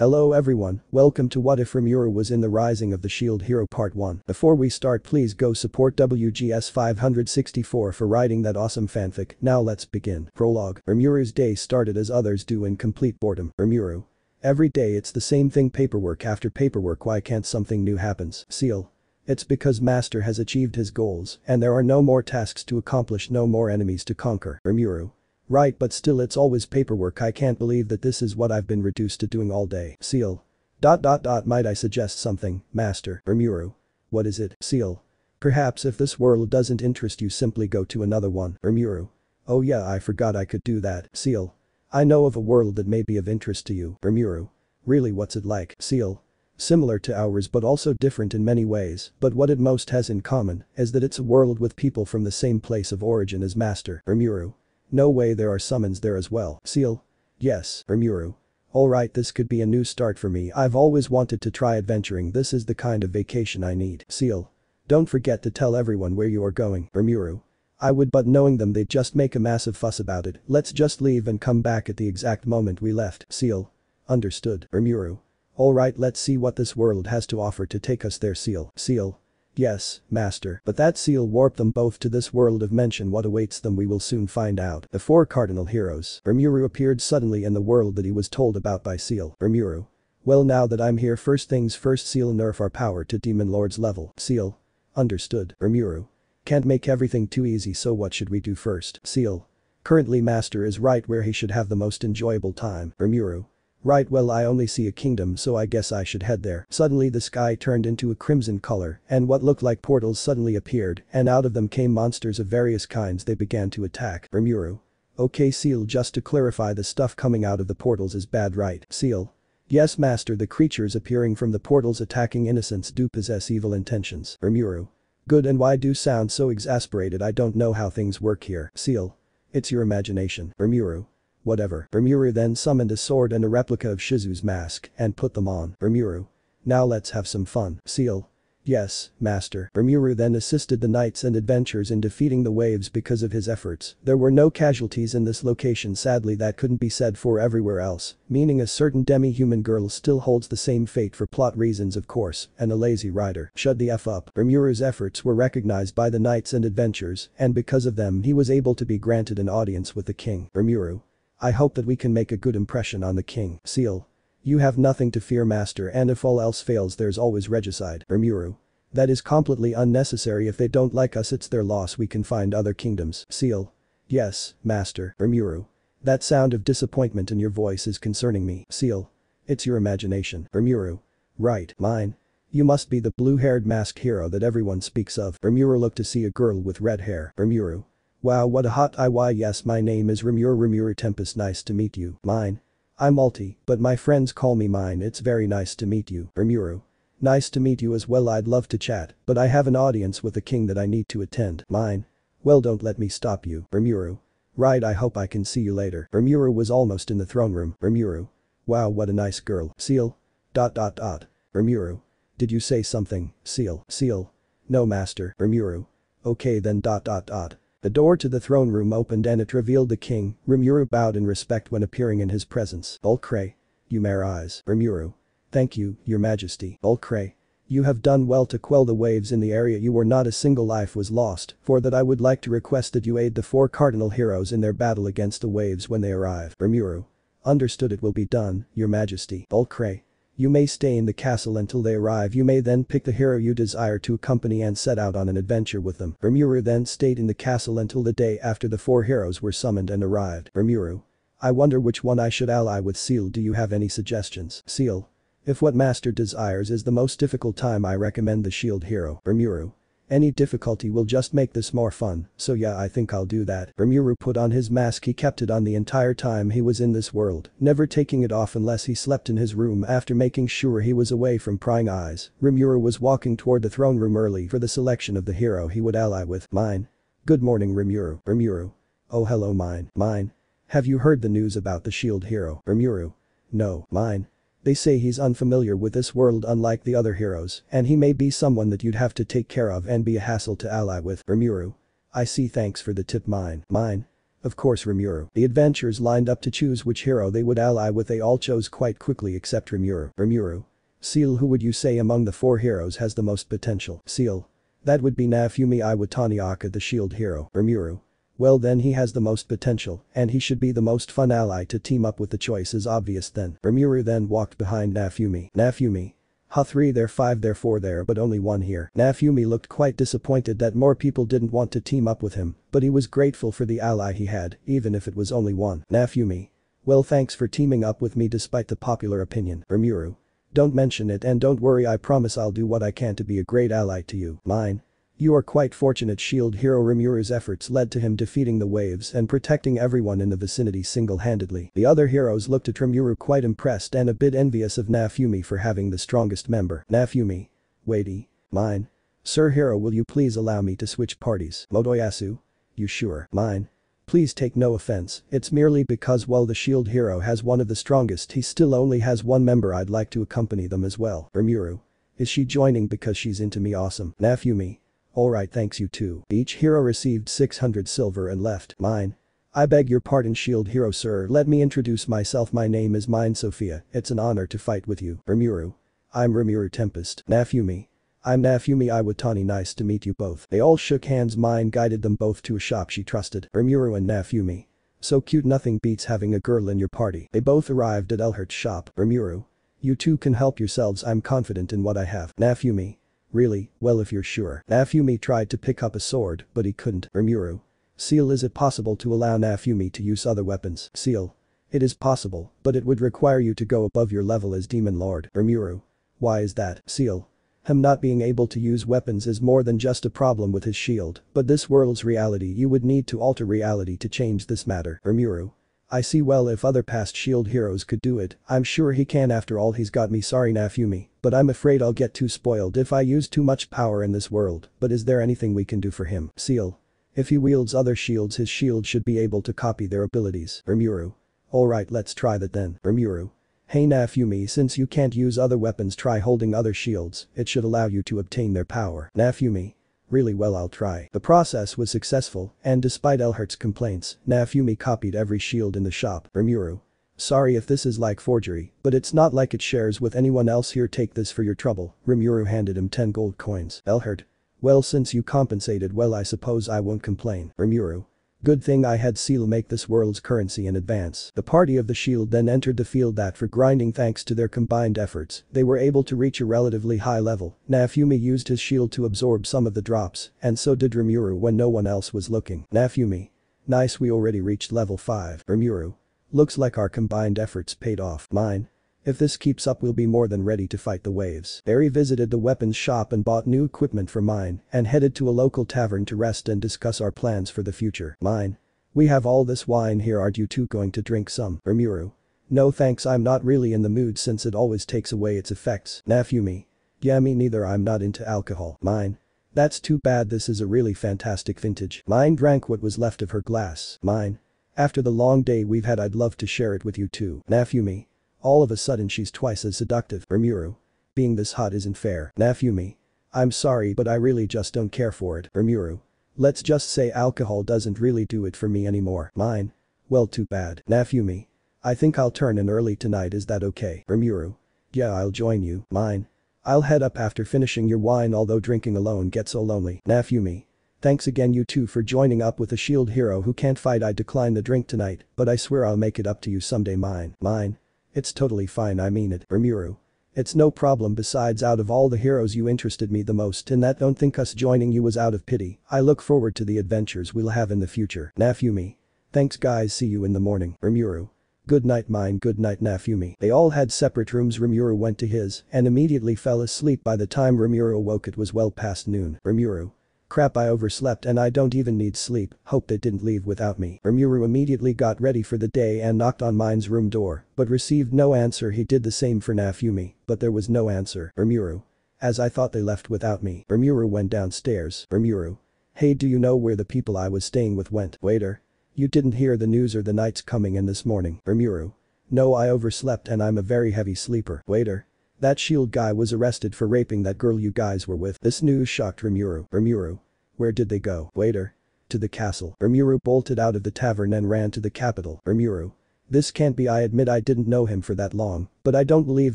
Hello everyone, welcome to What If Rimuru was in the Rising of the Shield Hero Part 1. Before we start please go support WGS 564 for writing that awesome fanfic, now let's begin. Prologue. Rimuru's day started as others do in complete boredom. Rimuru. Every day it's the same thing paperwork after paperwork why can't something new happens? Ciel. It's because Master has achieved his goals and there are no more tasks to accomplish no more enemies to conquer. Rimuru. Right but still it's always paperwork I can't believe that this is what I've been reduced to doing all day. Ciel. Dot dot dot might I suggest something, Master, Rimuru. What is it, Ciel? Perhaps if this world doesn't interest you simply go to another one, Rimuru. Oh yeah I forgot I could do that, Ciel. I know of a world that may be of interest to you, Rimuru. Really what's it like, Ciel? Similar to ours but also different in many ways, but what it most has in common is that it's a world with people from the same place of origin as Master, Rimuru. No way there are summons there as well. Ciel? Yes, Rimuru. Alright this could be a new start for me I've always wanted to try adventuring this is the kind of vacation I need. Ciel. Don't forget to tell everyone where you are going, Rimuru. I would but knowing them they'd just make a massive fuss about it, let's just leave and come back at the exact moment we left. Ciel. Understood, Rimuru. Alright let's see what this world has to offer to take us there Ciel. Ciel. Yes, master, but that Ciel warped them both to this world of mention what awaits them we will soon find out. The four cardinal heroes. Rimuru appeared suddenly in the world that he was told about by Ciel. Rimuru. Well now that I'm here first things first Ciel nerf our power to Demon Lord's level. Ciel. Understood, Rimuru. Can't make everything too easy so what should we do first? Ciel. Currently Master is right where he should have the most enjoyable time. Rimuru. Right well I only see a kingdom so I guess I should head there. Suddenly the sky turned into a crimson color and what looked like portals suddenly appeared and out of them came monsters of various kinds they began to attack. Rimuru. Okay Ciel just to clarify the stuff coming out of the portals is bad right? Ciel. Yes master the creatures appearing from the portals attacking innocents do possess evil intentions. Rimuru. Good and why do sound so exasperated I don't know how things work here. Ciel. It's your imagination. Rimuru. Whatever. Bermuru then summoned a sword and a replica of Shizu's mask and put them on. Bermuru. Now let's have some fun. Ciel. Yes, master. Bermuru then assisted the knights and adventurers in defeating the waves because of his efforts. There were no casualties in this location sadly that couldn't be said for everywhere else, meaning a certain demi-human girl still holds the same fate for plot reasons of course, and a lazy rider. Shut the F up. Bermuru's efforts were recognized by the knights and adventurers, and because of them he was able to be granted an audience with the king. Rimuru. I hope that we can make a good impression on the king. Ciel. You have nothing to fear master and if all else fails there's always regicide. Rimuru. That is completely unnecessary if they don't like us it's their loss we can find other kingdoms. Ciel. Yes, master. Rimuru. That sound of disappointment in your voice is concerning me. Ciel. It's your imagination. Rimuru. Right, mine. You must be the blue-haired masked hero that everyone speaks of. Rimuru looked to see a girl with red hair. Rimuru. Wow what a hot IY yes my name is Rimuru Rimuru Tempest nice to meet you. Mine. I'm Malty, but my friends call me mine it's very nice to meet you. Rimuru. Nice to meet you as well I'd love to chat, but I have an audience with the king that I need to attend. Mine. Well don't let me stop you. Rimuru. Right I hope I can see you later. Rimuru was almost in the throne room. Rimuru. Wow what a nice girl. Ciel. Dot dot dot. Rimuru. Did you say something, Ciel? Ciel. No master. Rimuru. Okay then dot dot dot. The door to the throne room opened and it revealed the king, Rimuru bowed in respect when appearing in his presence. Aultcray. You may rise, Rimuru. Thank you, your majesty. Aultcray. You have done well to quell the waves in the area you were not a single life was lost, for that I would like to request that you aid the four cardinal heroes in their battle against the waves when they arrive. Rimuru. Understood it will be done, your majesty. Aultcray. You may stay in the castle until they arrive you may then pick the hero you desire to accompany and set out on an adventure with them. Rimuru then stayed in the castle until the day after the four heroes were summoned and arrived. Rimuru. I wonder which one I should ally with Ciel do you have any suggestions? Ciel. If what master desires is the most difficult time I recommend the shield hero. Rimuru. Any difficulty will just make this more fun, so yeah I think I'll do that. Rimuru put on his mask he kept it on the entire time he was in this world, never taking it off unless he slept in his room after making sure he was away from prying eyes. Rimuru was walking toward the throne room early for the selection of the hero he would ally with. Mine. Good morning Rimuru. Rimuru. Oh hello mine. Mine. Have you heard the news about the shield hero? Rimuru. No. Mine. They say he's unfamiliar with this world unlike the other heroes, and he may be someone that you'd have to take care of and be a hassle to ally with. Rimuru. I see thanks for the tip mine. Mine. Of course Rimuru. The adventurers lined up to choose which hero they would ally with they all chose quite quickly except Rimuru. Rimuru. Ciel who would you say among the four heroes has the most potential? Ciel. That would be Naofumi Iwatani Aka the shield hero. Rimuru. Well then he has the most potential, and he should be the most fun ally to team up with the choice is obvious then. Rimuru then walked behind Naofumi. Naofumi. Ha 3 there 5 there 4 there but only one here. Naofumi looked quite disappointed that more people didn't want to team up with him, but he was grateful for the ally he had, even if it was only one. Naofumi. Well thanks for teaming up with me despite the popular opinion. Rimuru. Don't mention it and don't worry I promise I'll do what I can to be a great ally to you. Mine. You are quite fortunate shield hero Rimuru's efforts led to him defeating the waves and protecting everyone in the vicinity single-handedly. The other heroes looked at Rimuru quite impressed and a bit envious of Naofumi for having the strongest member. Naofumi. Waity. Mine. Sir Hero will you please allow me to switch parties? Motoyasu. You sure? Mine. Please take no offense, it's merely because while the shield hero has one of the strongest he still only has one member I'd like to accompany them as well. Rimuru. Is she joining because she's into me awesome? Naofumi. Alright thanks you too. Each hero received 600 silver and left. Mine. I beg your pardon shield hero sir let me introduce myself my name is Mine Sophia, it's an honor to fight with you. Rimuru. I'm Rimuru Tempest. Naofumi. I'm Naofumi Iwatani nice to meet you both. They all shook hands Mine guided them both to a shop she trusted. Rimuru and Naofumi. So cute nothing beats having a girl in your party. They both arrived at Elhert's shop. Rimuru. You two can help yourselves I'm confident in what I have. Naofumi. Really, well if you're sure. Naofumi tried to pick up a sword, but he couldn't. Rimuru. Ciel is it possible to allow Naofumi to use other weapons? Ciel. It is possible, but it would require you to go above your level as Demon Lord. Rimuru. Why is that? Ciel. Him not being able to use weapons is more than just a problem with his shield, but this world's reality you would need to alter reality to change this matter. Rimuru. I see well if other past shield heroes could do it, I'm sure he can after all he's got me sorry Naofumi, but I'm afraid I'll get too spoiled if I use too much power in this world, but is there anything we can do for him? Ciel. If he wields other shields his shield should be able to copy their abilities. Rimuru. Alright let's try that then. Rimuru. Hey Naofumi since you can't use other weapons try holding other shields, it should allow you to obtain their power. Naofumi. Really well I'll try. The process was successful, and despite Elhert's complaints, Naofumi copied every shield in the shop. Rimuru. Sorry if this is like forgery, but it's not like it shares with anyone else here take this for your trouble. Rimuru handed him 10 gold coins. Elhert. Well since you compensated well I suppose I won't complain. Rimuru. Good thing I had Ciel make this world's currency in advance. The party of the shield then entered the field that for grinding thanks to their combined efforts, they were able to reach a relatively high level. Naofumi used his shield to absorb some of the drops, and so did Rimuru when no one else was looking. Naofumi. Nice we already reached level 5. Rimuru. Looks like our combined efforts paid off. Mine. If this keeps up we'll be more than ready to fight the waves. Barry visited the weapons shop and bought new equipment for mine and headed to a local tavern to rest and discuss our plans for the future. Mine. We have all this wine here aren't you two going to drink some? Rimuru. No thanks I'm not really in the mood since it always takes away its effects. Naofumi. Yeah me neither I'm not into alcohol. Mine. That's too bad this is a really fantastic vintage. Mine drank what was left of her glass. Mine. After the long day we've had I'd love to share it with you too. Naofumi. All of a sudden she's twice as seductive. Rimuru. Being this hot isn't fair. Naofumi. I'm sorry but I really just don't care for it. Rimuru. Let's just say alcohol doesn't really do it for me anymore. Mine. Well too bad. Naofumi. I think I'll turn in early tonight is that okay? Rimuru. Yeah I'll join you. Mine. I'll head up after finishing your wine although drinking alone gets so lonely. Naofumi. Thanks again you two for joining up with a shield hero who can't fight I decline the drink tonight, but I swear I'll make it up to you someday mine. Mine. It's totally fine I mean it. Rimuru. It's no problem besides out of all the heroes you interested me the most in that don't think us joining you was out of pity, I look forward to the adventures we'll have in the future. Naofumi. Thanks guys see you in the morning. Rimuru. Good night mine good night Naofumi. They all had separate rooms Rimuru went to his and immediately fell asleep by the time Rimuru awoke it was well past noon. Rimuru. Crap I overslept and I don't even need sleep, hope they didn't leave without me. Rimuru immediately got ready for the day and knocked on Mine's room door, but received no answer he did the same for Naofumi, but there was no answer. Rimuru. As I thought they left without me. Rimuru went downstairs. Rimuru. Hey do you know where the people I was staying with went? Waiter. You didn't hear the news or the night's coming in this morning. Rimuru. No I overslept and I'm a very heavy sleeper. Waiter. That shield guy was arrested for raping that girl you guys were with. This news shocked Rimuru. Rimuru. Where did they go? Waiter. to the castle. Rimuru bolted out of the tavern and ran to the capital. Rimuru. This can't be I admit I didn't know him for that long, but I don't believe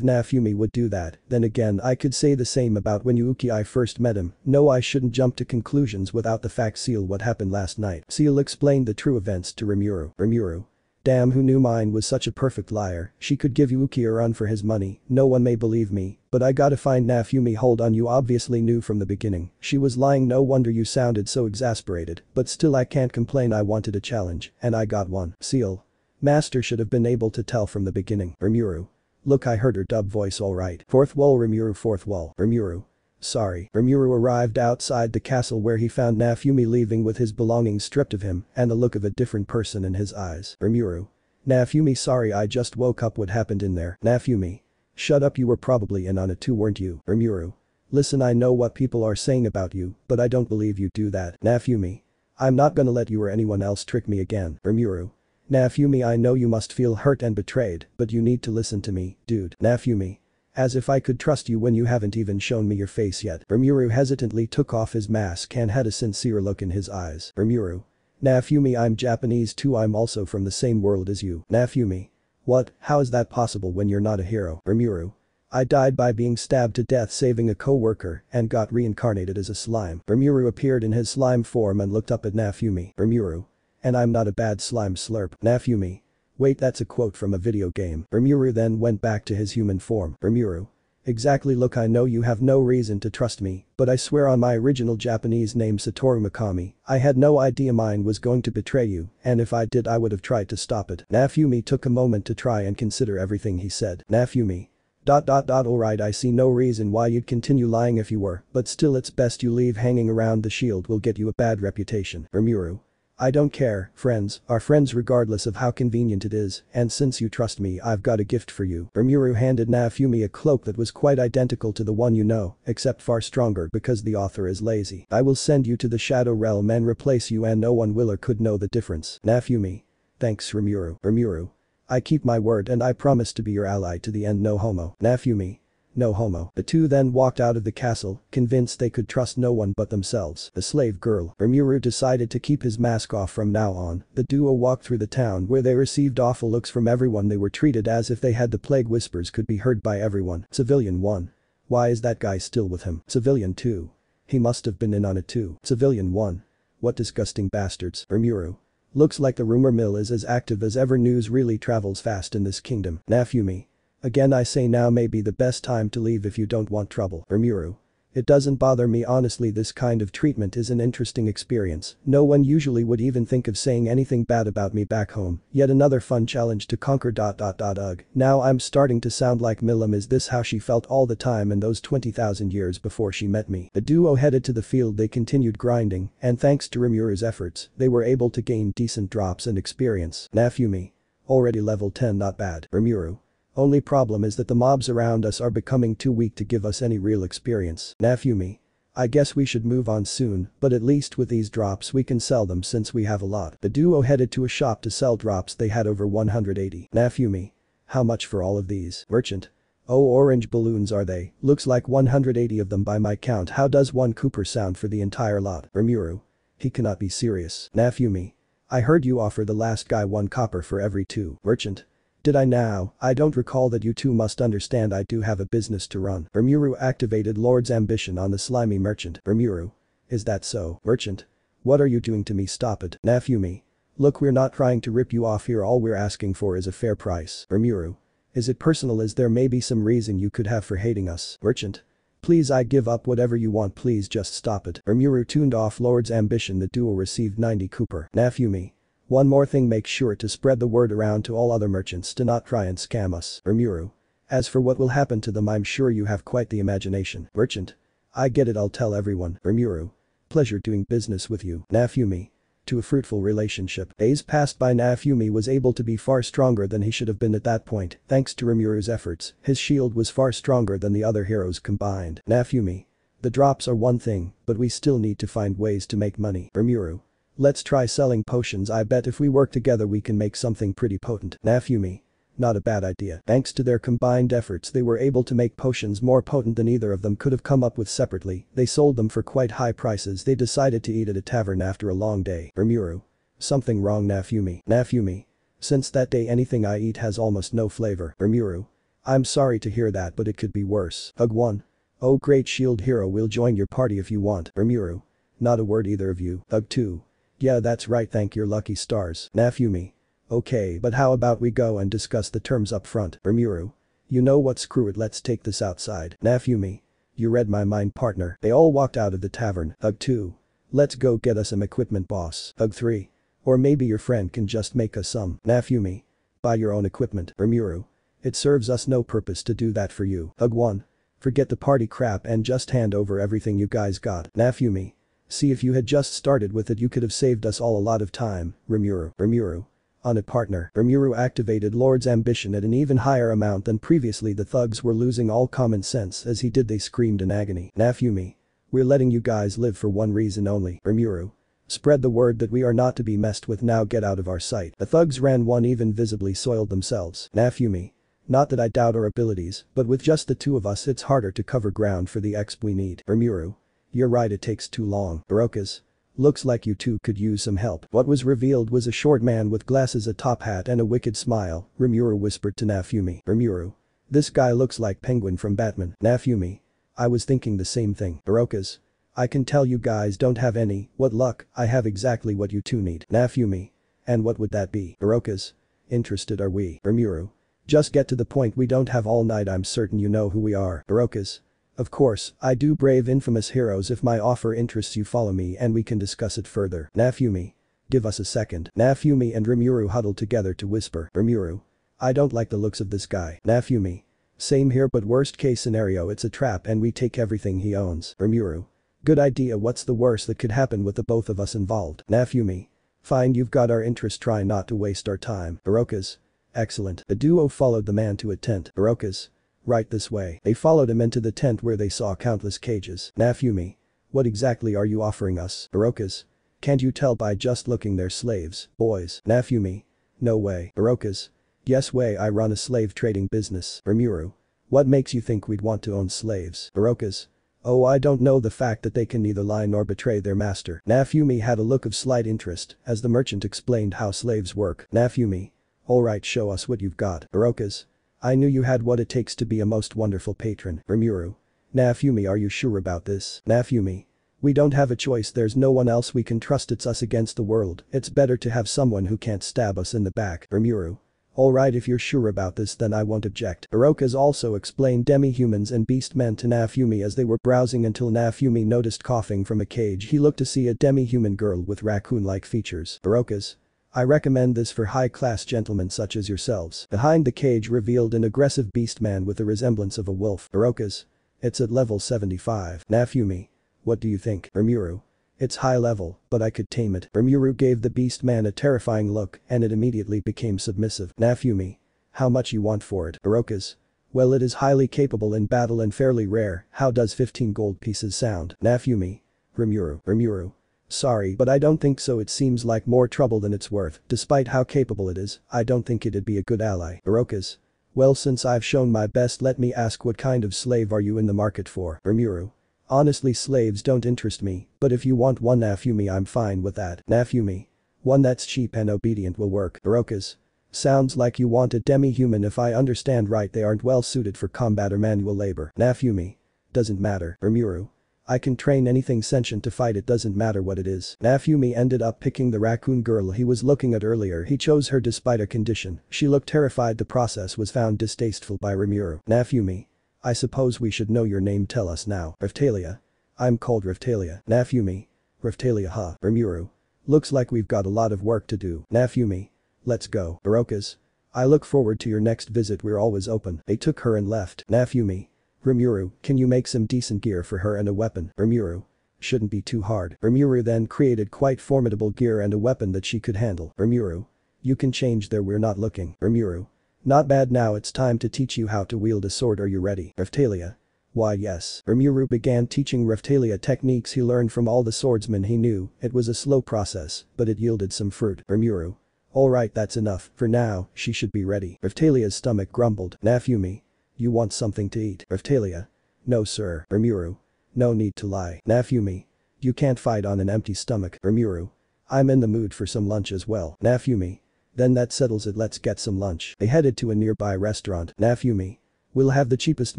Naofumi would do that, then again I could say the same about when Yuki I first met him, no I shouldn't jump to conclusions without the fact Ciel what happened last night. Ciel explained the true events to Rimuru. Rimuru. Damn who knew mine was such a perfect liar, she could give Yuki a run for his money, no one may believe me, but I gotta find Naofumi hold on you obviously knew from the beginning, she was lying no wonder you sounded so exasperated, but still I can't complain I wanted a challenge, and I got one. Ciel. Master should have been able to tell from the beginning. Rimuru. Look I heard her dub voice alright. Fourth wall Rimuru fourth wall. Rimuru. Sorry. Rimuru arrived outside the castle where he found Naofumi leaving with his belongings stripped of him and the look of a different person in his eyes. Rimuru. Naofumi sorry I just woke up what happened in there. Naofumi. Shut up you were probably in on it too weren't you? Rimuru. Listen I know what people are saying about you, but I don't believe you do that. Naofumi. I'm not gonna let you or anyone else trick me again. Rimuru. Naofumi I know you must feel hurt and betrayed, but you need to listen to me, dude. Naofumi. As if I could trust you when you haven't even shown me your face yet. Rimuru hesitantly took off his mask and had a sincere look in his eyes. Rimuru. Naofumi I'm Japanese too I'm also from the same world as you. Naofumi. What, how is that possible when you're not a hero? Rimuru. I died by being stabbed to death saving a co-worker and got reincarnated as a slime. Rimuru appeared in his slime form and looked up at Naofumi. Rimuru. And I'm not a bad slime slurp. Naofumi. Wait that's a quote from a video game. Rimuru then went back to his human form. Rimuru. Exactly look I know you have no reason to trust me, but I swear on my original Japanese name Satoru Mikami, I had no idea mine was going to betray you, and if I did I would have tried to stop it. Naofumi took a moment to try and consider everything he said. Naofumi. Dot dot dot alright I see no reason why you'd continue lying if you were, but still it's best you leave hanging around the shield will get you a bad reputation. Rimuru. I don't care, friends, are friends regardless of how convenient it is, and since you trust me I've got a gift for you. Rimuru handed Naofumi a cloak that was quite identical to the one you know, except far stronger because the author is lazy. I will send you to the Shadow Realm and replace you and no one will or could know the difference. Naofumi. Thanks Rimuru. Rimuru. I keep my word and I promise to be your ally to the end no homo. Naofumi. No homo. The two then walked out of the castle, convinced they could trust no one but themselves. The slave girl. Rimuru decided to keep his mask off from now on. The duo walked through the town where they received awful looks from everyone they were treated as if they had the plague whispers could be heard by everyone. Civilian 1. Why is that guy still with him? Civilian 2. He must have been in on it too. Civilian 1. What disgusting bastards. Rimuru. Looks like the rumor mill is as active as ever news really travels fast in this kingdom. Naofumi. Again I say now may be the best time to leave if you don't want trouble. Rimuru. It doesn't bother me honestly this kind of treatment is an interesting experience, no one usually would even think of saying anything bad about me back home, yet another fun challenge to conquer dot dot dot ugh. Now I'm starting to sound like Milim is this how she felt all the time in those 20,000 years before she met me. The duo headed to the field they continued grinding, and thanks to Rimuru's efforts, they were able to gain decent drops and experience. Naofumi. Already level 10 not bad. Rimuru. Only problem is that the mobs around us are becoming too weak to give us any real experience. Naofumi. I guess we should move on soon, but at least with these drops we can sell them since we have a lot. The duo headed to a shop to sell drops they had over 180. Naofumi. How much for all of these? Merchant. Oh orange balloons are they, looks like 180 of them by my count how does one Cooper sound for the entire lot? Rimuru. He cannot be serious. Naofumi. I heard you offer the last guy one copper for every two. Merchant. Did I now? I don't recall that you two must understand I do have a business to run. Rimuru activated Lord's ambition on the slimy merchant. Rimuru. Is that so? Merchant. What are you doing to me stop it. Naofumi. Look we're not trying to rip you off here all we're asking for is a fair price. Rimuru. Is it personal is there may be some reason you could have for hating us? Merchant. Please I give up whatever you want please just stop it. Rimuru tuned off Lord's ambition the duo received 90 Cooper. Naofumi. One more thing make sure to spread the word around to all other merchants to not try and scam us. Rimuru. As for what will happen to them I'm sure you have quite the imagination. Merchant. I get it I'll tell everyone. Rimuru. Pleasure doing business with you. Naofumi To a fruitful relationship. Days passed by Naofumi was able to be far stronger than he should have been at that point, thanks to Rimuru's efforts, his shield was far stronger than the other heroes combined. Naofumi. The drops are one thing, but we still need to find ways to make money. Rimuru. Let's try selling potions I bet if we work together we can make something pretty potent. Naofumi. Not a bad idea. Thanks to their combined efforts they were able to make potions more potent than either of them could have come up with separately, they sold them for quite high prices they decided to eat at a tavern after a long day. Rimuru. Something wrong Naofumi. Naofumi. Since that day anything I eat has almost no flavor. Rimuru. I'm sorry to hear that but it could be worse. Hug 1. Oh great shield hero we'll join your party if you want. Rimuru. Not a word either of you. Hug 2. Yeah that's right thank your lucky stars. Naofumi. Okay but how about we go and discuss the terms up front. Rimuru. You know what screw it let's take this outside. Naofumi. You read my mind partner. They all walked out of the tavern. Hug 2. Let's go get us some equipment boss. Hug 3. Or maybe your friend can just make us some. Naofumi. Buy your own equipment. Rimuru. It serves us no purpose to do that for you. Hug 1. Forget the party crap and just hand over everything you guys got. Naofumi. See if you had just started with it you could have saved us all a lot of time. Rimuru. Rimuru. On it partner. Rimuru activated Lord's ambition at an even higher amount than previously the thugs were losing all common sense as he did they screamed in agony. Naofumi. We're letting you guys live for one reason only. Rimuru. Spread the word that we are not to be messed with now get out of our sight. The thugs ran one even visibly soiled themselves. Naofumi. Not that I doubt our abilities, but with just the two of us it's harder to cover ground for the exp we need. Rimuru. You're right it takes too long. Irokas. Looks like you two could use some help. What was revealed was a short man with glasses a top hat and a wicked smile, Rimuru whispered to Naofumi. Rimuru. This guy looks like Penguin from Batman. Naofumi. I was thinking the same thing. Irokas. I can tell you guys don't have any, what luck, I have exactly what you two need. Naofumi. And what would that be? Irokas. Interested are we? Rimuru. Just get to the point we don't have all night I'm certain you know who we are. Irokas. Of course, I do brave infamous heroes if my offer interests you follow me and we can discuss it further. Naofumi. Give us a second. Naofumi and Rimuru huddled together to whisper. Rimuru. I don't like the looks of this guy. Naofumi. Same here but worst case scenario it's a trap and we take everything he owns. Rimuru. Good idea what's the worst that could happen with the both of us involved. Naofumi. Fine you've got our interest try not to waste our time. Barokas. Excellent. The duo followed the man to a tent. Irokas. Right this way. They followed him into the tent where they saw countless cages. Naofumi. What exactly are you offering us? Irokas. Can't you tell by just looking they're slaves, boys. Naofumi. No way. Irokas. Yes way I run a slave trading business. Rimuru. What makes you think we'd want to own slaves? Irokas. Oh I don't know the fact that they can neither lie nor betray their master. Naofumi had a look of slight interest as the merchant explained how slaves work. Naofumi. Alright show us what you've got. Irokas. I knew you had what it takes to be a most wonderful patron. Rimuru. Naofumi are you sure about this? Naofumi. We don't have a choice there's no one else we can trust it's us against the world, it's better to have someone who can't stab us in the back. Rimuru. Alright if you're sure about this then I won't object. Irokas also explained demi-humans and beast-men to Naofumi as they were browsing until Naofumi noticed coughing from a cage he looked to see a demi-human girl with raccoon-like features. Irokas. I recommend this for high-class gentlemen such as yourselves. Behind the cage revealed an aggressive beast man with a resemblance of a wolf. Irokas. It's at level 75. Naofumi. What do you think? Rimuru. It's high level, but I could tame it. Rimuru gave the beast man a terrifying look and it immediately became submissive. Naofumi. How much you want for it? Irokas. Well it is highly capable in battle and fairly rare, how does 15 gold pieces sound? Naofumi. Rimuru. Rimuru. Sorry but I don't think so it seems like more trouble than it's worth, despite how capable it is, I don't think it'd be a good ally. Irokas. Well since I've shown my best let me ask what kind of slave are you in the market for? Rimuru. Honestly slaves don't interest me, but if you want one Naofumi I'm fine with that. Naofumi. One that's cheap and obedient will work. Irokas. Sounds like you want a demi-human if I understand right they aren't well suited for combat or manual labor. Naofumi. Doesn't matter. Rimuru. I can train anything sentient to fight it doesn't matter what it is. Naofumi ended up picking the raccoon girl he was looking at earlier he chose her despite a condition, she looked terrified the process was found distasteful by Rimuru. Naofumi. I suppose we should know your name tell us now. Riftalia. I'm called Riftalia. Naofumi. Raphtalia huh. Rimuru. Looks like we've got a lot of work to do. Naofumi. Let's go. Irokas. I look forward to your next visit we're always open. They took her and left. Naofumi. Rimuru, can you make some decent gear for her and a weapon? Rimuru. Shouldn't be too hard. Rimuru then created quite formidable gear and a weapon that she could handle. Rimuru. You can change there we're not looking. Rimuru. Not bad now it's time to teach you how to wield a sword are you ready? Raphtalia. Why yes. Rimuru began teaching Raphtalia techniques he learned from all the swordsmen he knew, it was a slow process, but it yielded some fruit. Rimuru. Alright that's enough, for now, she should be ready. Raphtalia's stomach grumbled. Naofumi. You want something to eat? Raphtalia. No sir. Rimuru. No need to lie. Naofumi. You can't fight on an empty stomach. Rimuru. I'm in the mood for some lunch as well. Naofumi. Then that settles it let's get some lunch. They headed to a nearby restaurant. Naofumi. We'll have the cheapest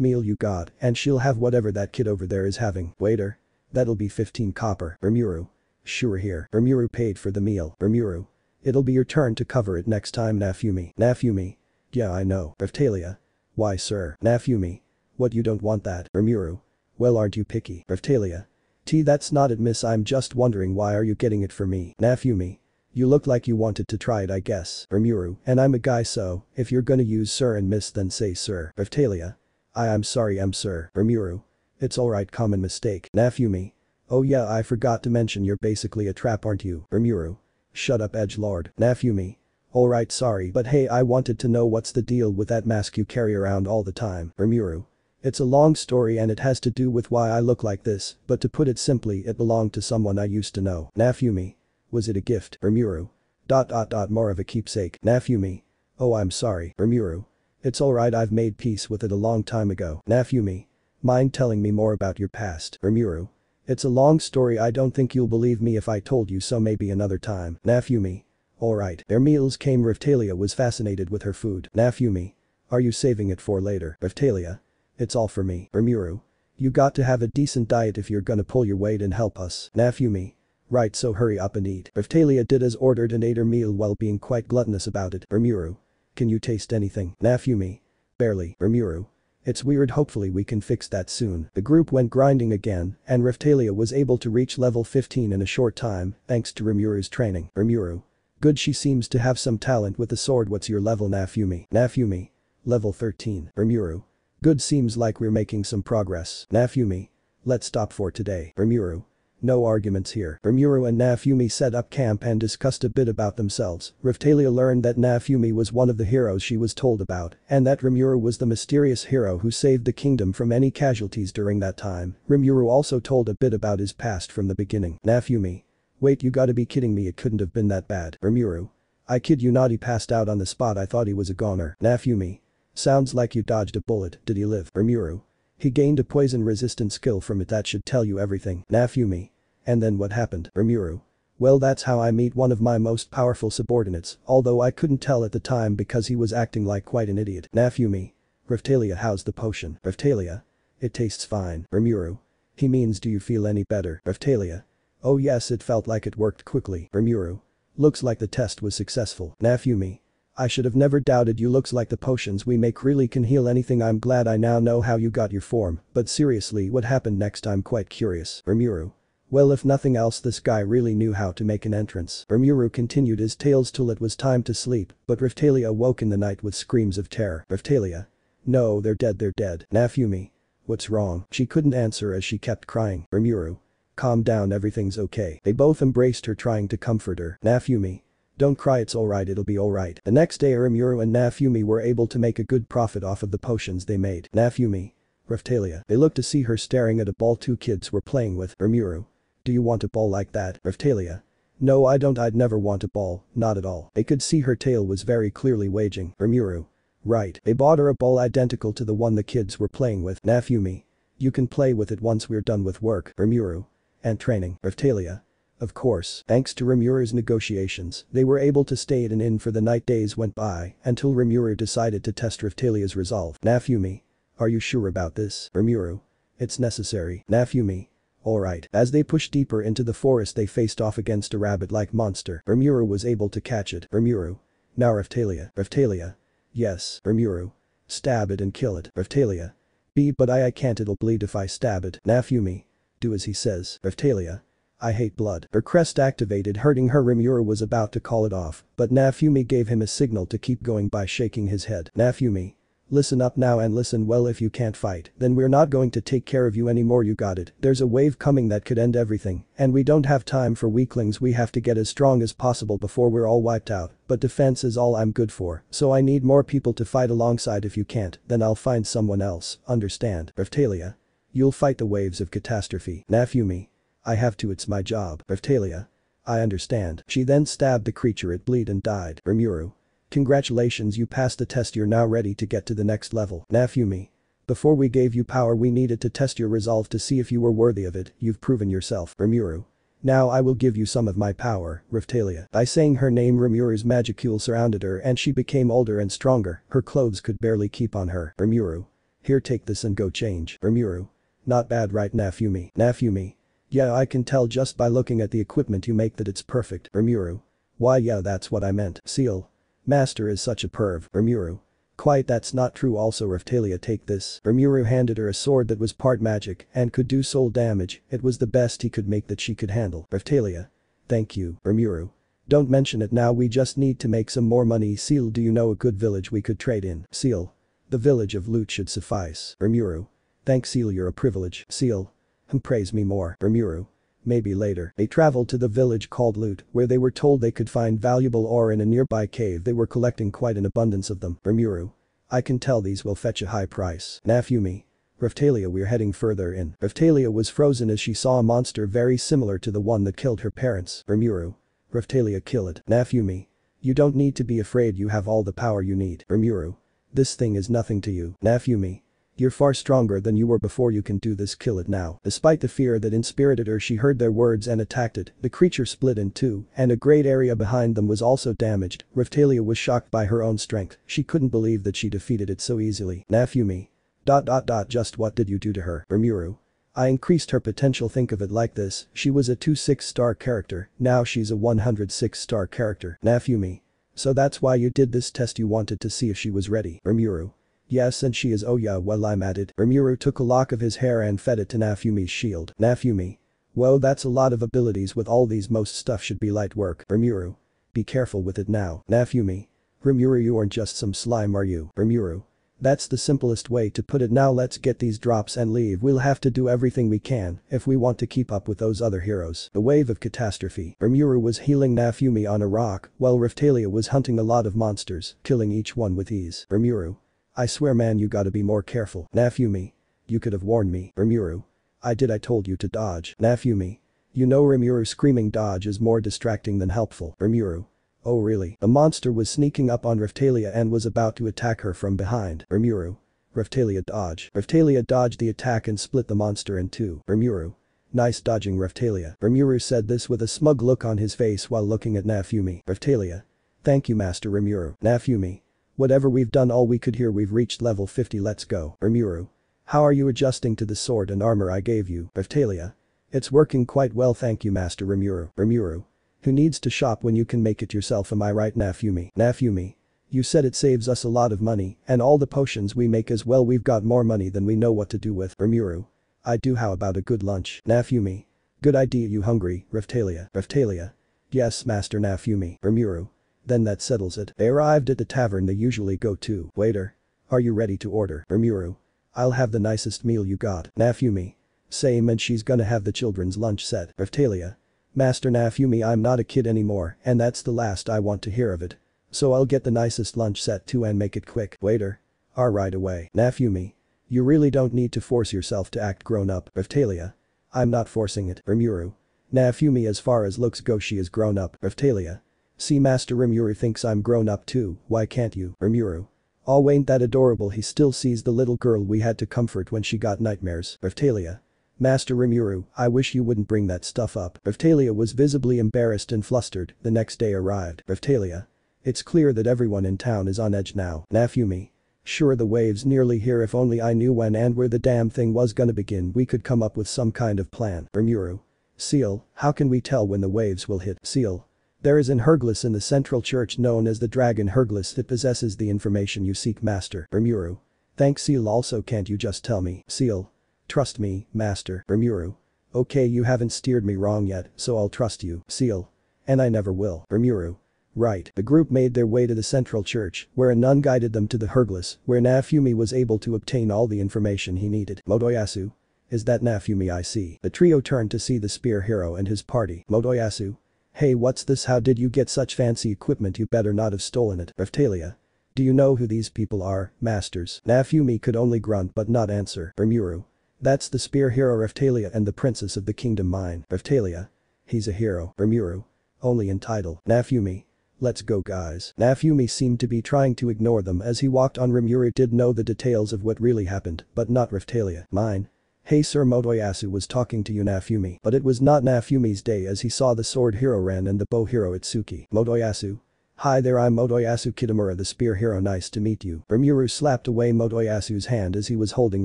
meal you got and she'll have whatever that kid over there is having. Waiter. That'll be 15 copper. Rimuru. Sure here. Rimuru paid for the meal. Rimuru. It'll be your turn to cover it next time Naofumi. Naofumi. Yeah I know. Raphtalia. Why sir. Naofumi. What you don't want that. Rimuru. Well aren't you picky. Raphtalia. T that's not it miss I'm just wondering why are you getting it for me. Naofumi. You look like you wanted to try it I guess. Rimuru, and I'm a guy so, if you're gonna use sir and miss then say sir. Raphtalia. I am sorry I'm sir. Rimuru. It's alright common mistake. Naofumi. Oh yeah I forgot to mention you're basically a trap aren't you. Rimuru. Shut up edge lord. Naofumi. Alright sorry but hey I wanted to know what's the deal with that mask you carry around all the time. Rimuru. It's a long story and it has to do with why I look like this, but to put it simply it belonged to someone I used to know. Naofumi. Was it a gift? Rimuru. Dot dot dot more of a keepsake. Naofumi. Oh I'm sorry. Rimuru. It's alright I've made peace with it a long time ago. Naofumi. Mind telling me more about your past? Rimuru. It's a long story I don't think you'll believe me if I told you so maybe another time. Naofumi. Alright. Their meals came Raphtalia was fascinated with her food. Naofumi. Are you saving it for later? Raphtalia. It's all for me. Rimuru. You got to have a decent diet if you're gonna pull your weight and help us. Naofumi. Right so hurry up and eat. Raphtalia did as ordered and ate her meal while being quite gluttonous about it. Rimuru. Can you taste anything? Naofumi. Barely. Rimuru. It's weird hopefully we can fix that soon. The group went grinding again, and Raphtalia was able to reach level 15 in a short time, thanks to Rimuru's training. Rimuru. Good she seems to have some talent with the sword what's your level Naofumi. Naofumi. Level 13. Rimuru. Good seems like we're making some progress. Naofumi. Let's stop for today. Rimuru. No arguments here. Rimuru and Naofumi set up camp and discussed a bit about themselves. Raphtalia learned that Naofumi was one of the heroes she was told about, and that Rimuru was the mysterious hero who saved the kingdom from any casualties during that time. Rimuru also told a bit about his past from the beginning. Naofumi. Wait you gotta be kidding me it couldn't have been that bad. Rimuru. I kid you not he passed out on the spot I thought he was a goner. Naofumi. Sounds like you dodged a bullet, did he live? Rimuru. He gained a poison resistant skill from it that should tell you everything. Naofumi. And then what happened? Rimuru. Well that's how I meet one of my most powerful subordinates, although I couldn't tell at the time because he was acting like quite an idiot. Naofumi. Raphtalia how's the potion? Raphtalia. It tastes fine. Rimuru. He means do you feel any better? Raphtalia. Oh yes it felt like it worked quickly. Rimuru. Looks like the test was successful. Naofumi. I should have never doubted you looks like the potions we make really can heal anything I'm glad I now know how you got your form, but seriously what happened next I'm quite curious. Rimuru. Well if nothing else this guy really knew how to make an entrance. Rimuru continued his tales till it was time to sleep, but Riftalia awoke in the night with screams of terror. Riftalia. No they're dead they're dead. Naofumi. What's wrong? She couldn't answer as she kept crying. Rimuru. Calm down everything's okay. They both embraced her trying to comfort her. Naofumi. Don't cry it's alright it'll be alright. The next day Rimuru and Naofumi were able to make a good profit off of the potions they made. Naofumi. Raphtalia. They looked to see her staring at a ball two kids were playing with. Rimuru. Do you want a ball like that? Raphtalia. No I don't I'd never want a ball, not at all. They could see her tail was very clearly waging. Rimuru. Right. They bought her a ball identical to the one the kids were playing with. Naofumi. You can play with it once we're done with work. Rimuru. And training. Raphtalia. Of course, thanks to Rimuru's negotiations, they were able to stay at an inn for the night days went by until Rimuru decided to test Riftalia's resolve. Naofumi. Are you sure about this? Rimuru? It's necessary. Naofumi. Alright. As they pushed deeper into the forest they faced off against a rabbit-like monster. Rimuru was able to catch it. Rimuru. Now Riftalia. Riftalia. Yes. Rimuru. Stab it and kill it. Riftalia. B but I I can't it'll bleed if I stab it. Naofumi. Do as he says. Raphtalia. I hate blood. Her crest activated hurting her Rimuru was about to call it off, but Naofumi gave him a signal to keep going by shaking his head. Naofumi. Listen up now and listen well if you can't fight, then we're not going to take care of you anymore you got it. There's a wave coming that could end everything, and we don't have time for weaklings we have to get as strong as possible before we're all wiped out, but defense is all I'm good for, so I need more people to fight alongside if you can't, then I'll find someone else, understand? Raphtalia. You'll fight the waves of catastrophe. Naofumi. I have to it's my job. Raphtalia. I understand. She then stabbed the creature it bleed and died. Rimuru. Congratulations you passed the test you're now ready to get to the next level. Naofumi. Before we gave you power we needed to test your resolve to see if you were worthy of it, you've proven yourself. Rimuru. Now I will give you some of my power, Raphtalia. By saying her name Rimuru's magicule surrounded her and she became older and stronger, her clothes could barely keep on her. Rimuru. Here take this and go change. Rimuru. Not bad right Naofumi, Naofumi. Yeah I can tell just by looking at the equipment you make that it's perfect. Rimuru. Why yeah that's what I meant. Ciel. Master is such a perv. Rimuru. Quite that's not true also Raphtalia take this. Rimuru handed her a sword that was part magic and could do soul damage, it was the best he could make that she could handle. Raphtalia. Thank you, Rimuru. Don't mention it now we just need to make some more money Ciel do you know a good village we could trade in? Ciel. The village of loot should suffice. Rimuru. Thanks Ciel you're a privilege. Ciel. And praise me more. Rimuru. Maybe later. They traveled to the village called Loot, where they were told they could find valuable ore in a nearby cave they were collecting quite an abundance of them. Rimuru. I can tell these will fetch a high price. Naofumi. Raphtalia we're heading further in. Raphtalia was frozen as she saw a monster very similar to the one that killed her parents. Rimuru. Raphtalia kill it. Naofumi. You don't need to be afraid you have all the power you need. Rimuru. This thing is nothing to you. Naofumi. You're far stronger than you were before you can do this kill it now. Despite the fear that inspirited her she heard their words and attacked it, the creature split in two, and a great area behind them was also damaged, Raphtalia was shocked by her own strength, she couldn't believe that she defeated it so easily. Naofumi. Dot dot dot just what did you do to her? Rimuru. I increased her potential think of it like this, she was a 2-6 star character, now she's a 106 star character. Naofumi. So that's why you did this test you wanted to see if she was ready. Rimuru. Yes and she is oh yeah well I'm at it. Rimuru took a lock of his hair and fed it to Naofumi's shield. Naofumi. Whoa that's a lot of abilities with all these most stuff should be light work. Rimuru. Be careful with it now. Naofumi. Rimuru you aren't just some slime are you? Rimuru. That's the simplest way to put it now let's get these drops and leave we'll have to do everything we can if we want to keep up with those other heroes. The wave of catastrophe. Rimuru was healing Naofumi on a rock while Raphtalia was hunting a lot of monsters, killing each one with ease. Rimuru. I swear man you gotta be more careful. Naofumi. You could have warned me. Rimuru. I did I told you to dodge. Naofumi. You know Rimuru screaming dodge is more distracting than helpful. Rimuru. Oh really? A monster was sneaking up on Raphtalia and was about to attack her from behind. Rimuru. Raphtalia dodge. Raphtalia dodged the attack and split the monster in two. Rimuru. Nice dodging Raphtalia. Rimuru said this with a smug look on his face while looking at Naofumi. Raphtalia. Thank you Master Rimuru. Naofumi. Whatever we've done all we could here we've reached level 50 let's go. Rimuru. How are you adjusting to the sword and armor I gave you? Raphtalia. It's working quite well thank you Master Rimuru. Rimuru. Who needs to shop when you can make it yourself am I right Naofumi, Naofumi. You said it saves us a lot of money, and all the potions we make as well we've got more money than we know what to do with. Rimuru. I do how about a good lunch? Naofumi. Good idea you hungry, Raphtalia. Raphtalia. Yes Master Naofumi, Rimuru. Then that settles it. They arrived at the tavern they usually go to. Waiter. Are you ready to order? Rimuru. I'll have the nicest meal you got. Naofumi. Same and she's gonna have the children's lunch set. Raphtalia. Master Naofumi I'm not a kid anymore and that's the last I want to hear of it. So I'll get the nicest lunch set too and make it quick. Waiter. Are right away. Naofumi. You really don't need to force yourself to act grown up. Raphtalia. I'm not forcing it. Rimuru. Naofumi as far as looks go she is grown up. Raphtalia. See Master Rimuru thinks I'm grown up too, why can't you? Rimuru. Oh ain't that adorable he still sees the little girl we had to comfort when she got nightmares. Raphtalia. Master Rimuru, I wish you wouldn't bring that stuff up. Raphtalia was visibly embarrassed and flustered, the next day arrived. Raphtalia. It's clear that everyone in town is on edge now. Naofumi. Sure the wave's nearly here if only I knew when and where the damn thing was gonna begin we could come up with some kind of plan. Rimuru. Ciel, how can we tell when the waves will hit? Ciel. There is an Hourglass in the central church known as the Dragon Hourglass that possesses the information you seek Master Rimuru. Thanks Ciel also can't you just tell me, Ciel. Trust me, Master Rimuru. Okay you haven't steered me wrong yet, so I'll trust you, Ciel. And I never will, Rimuru. Right, the group made their way to the central church, where a nun guided them to the Hourglass, where Naofumi was able to obtain all the information he needed. Motoyasu. Is that Naofumi I see? The trio turned to see the spear hero and his party. Motoyasu. Hey what's this how did you get such fancy equipment you better not have stolen it. Raphtalia. Do you know who these people are, masters? Naofumi could only grunt but not answer. Rimuru. That's the spear hero Raphtalia and the princess of the kingdom mine. Raphtalia. He's a hero. Rimuru. Only in title. Naofumi. Let's go guys. Nafumi seemed to be trying to ignore them as he walked on Rimuru did know the details of what really happened, but not Raphtalia. Mine. Hey Sir Motoyasu was talking to you Naofumi. But it was not Naofumi's day as he saw the sword hero Ren and the bow hero Itsuki. Motoyasu. Hi there I'm Motoyasu Kitamura the spear hero nice to meet you. Rimuru slapped away Motoyasu's hand as he was holding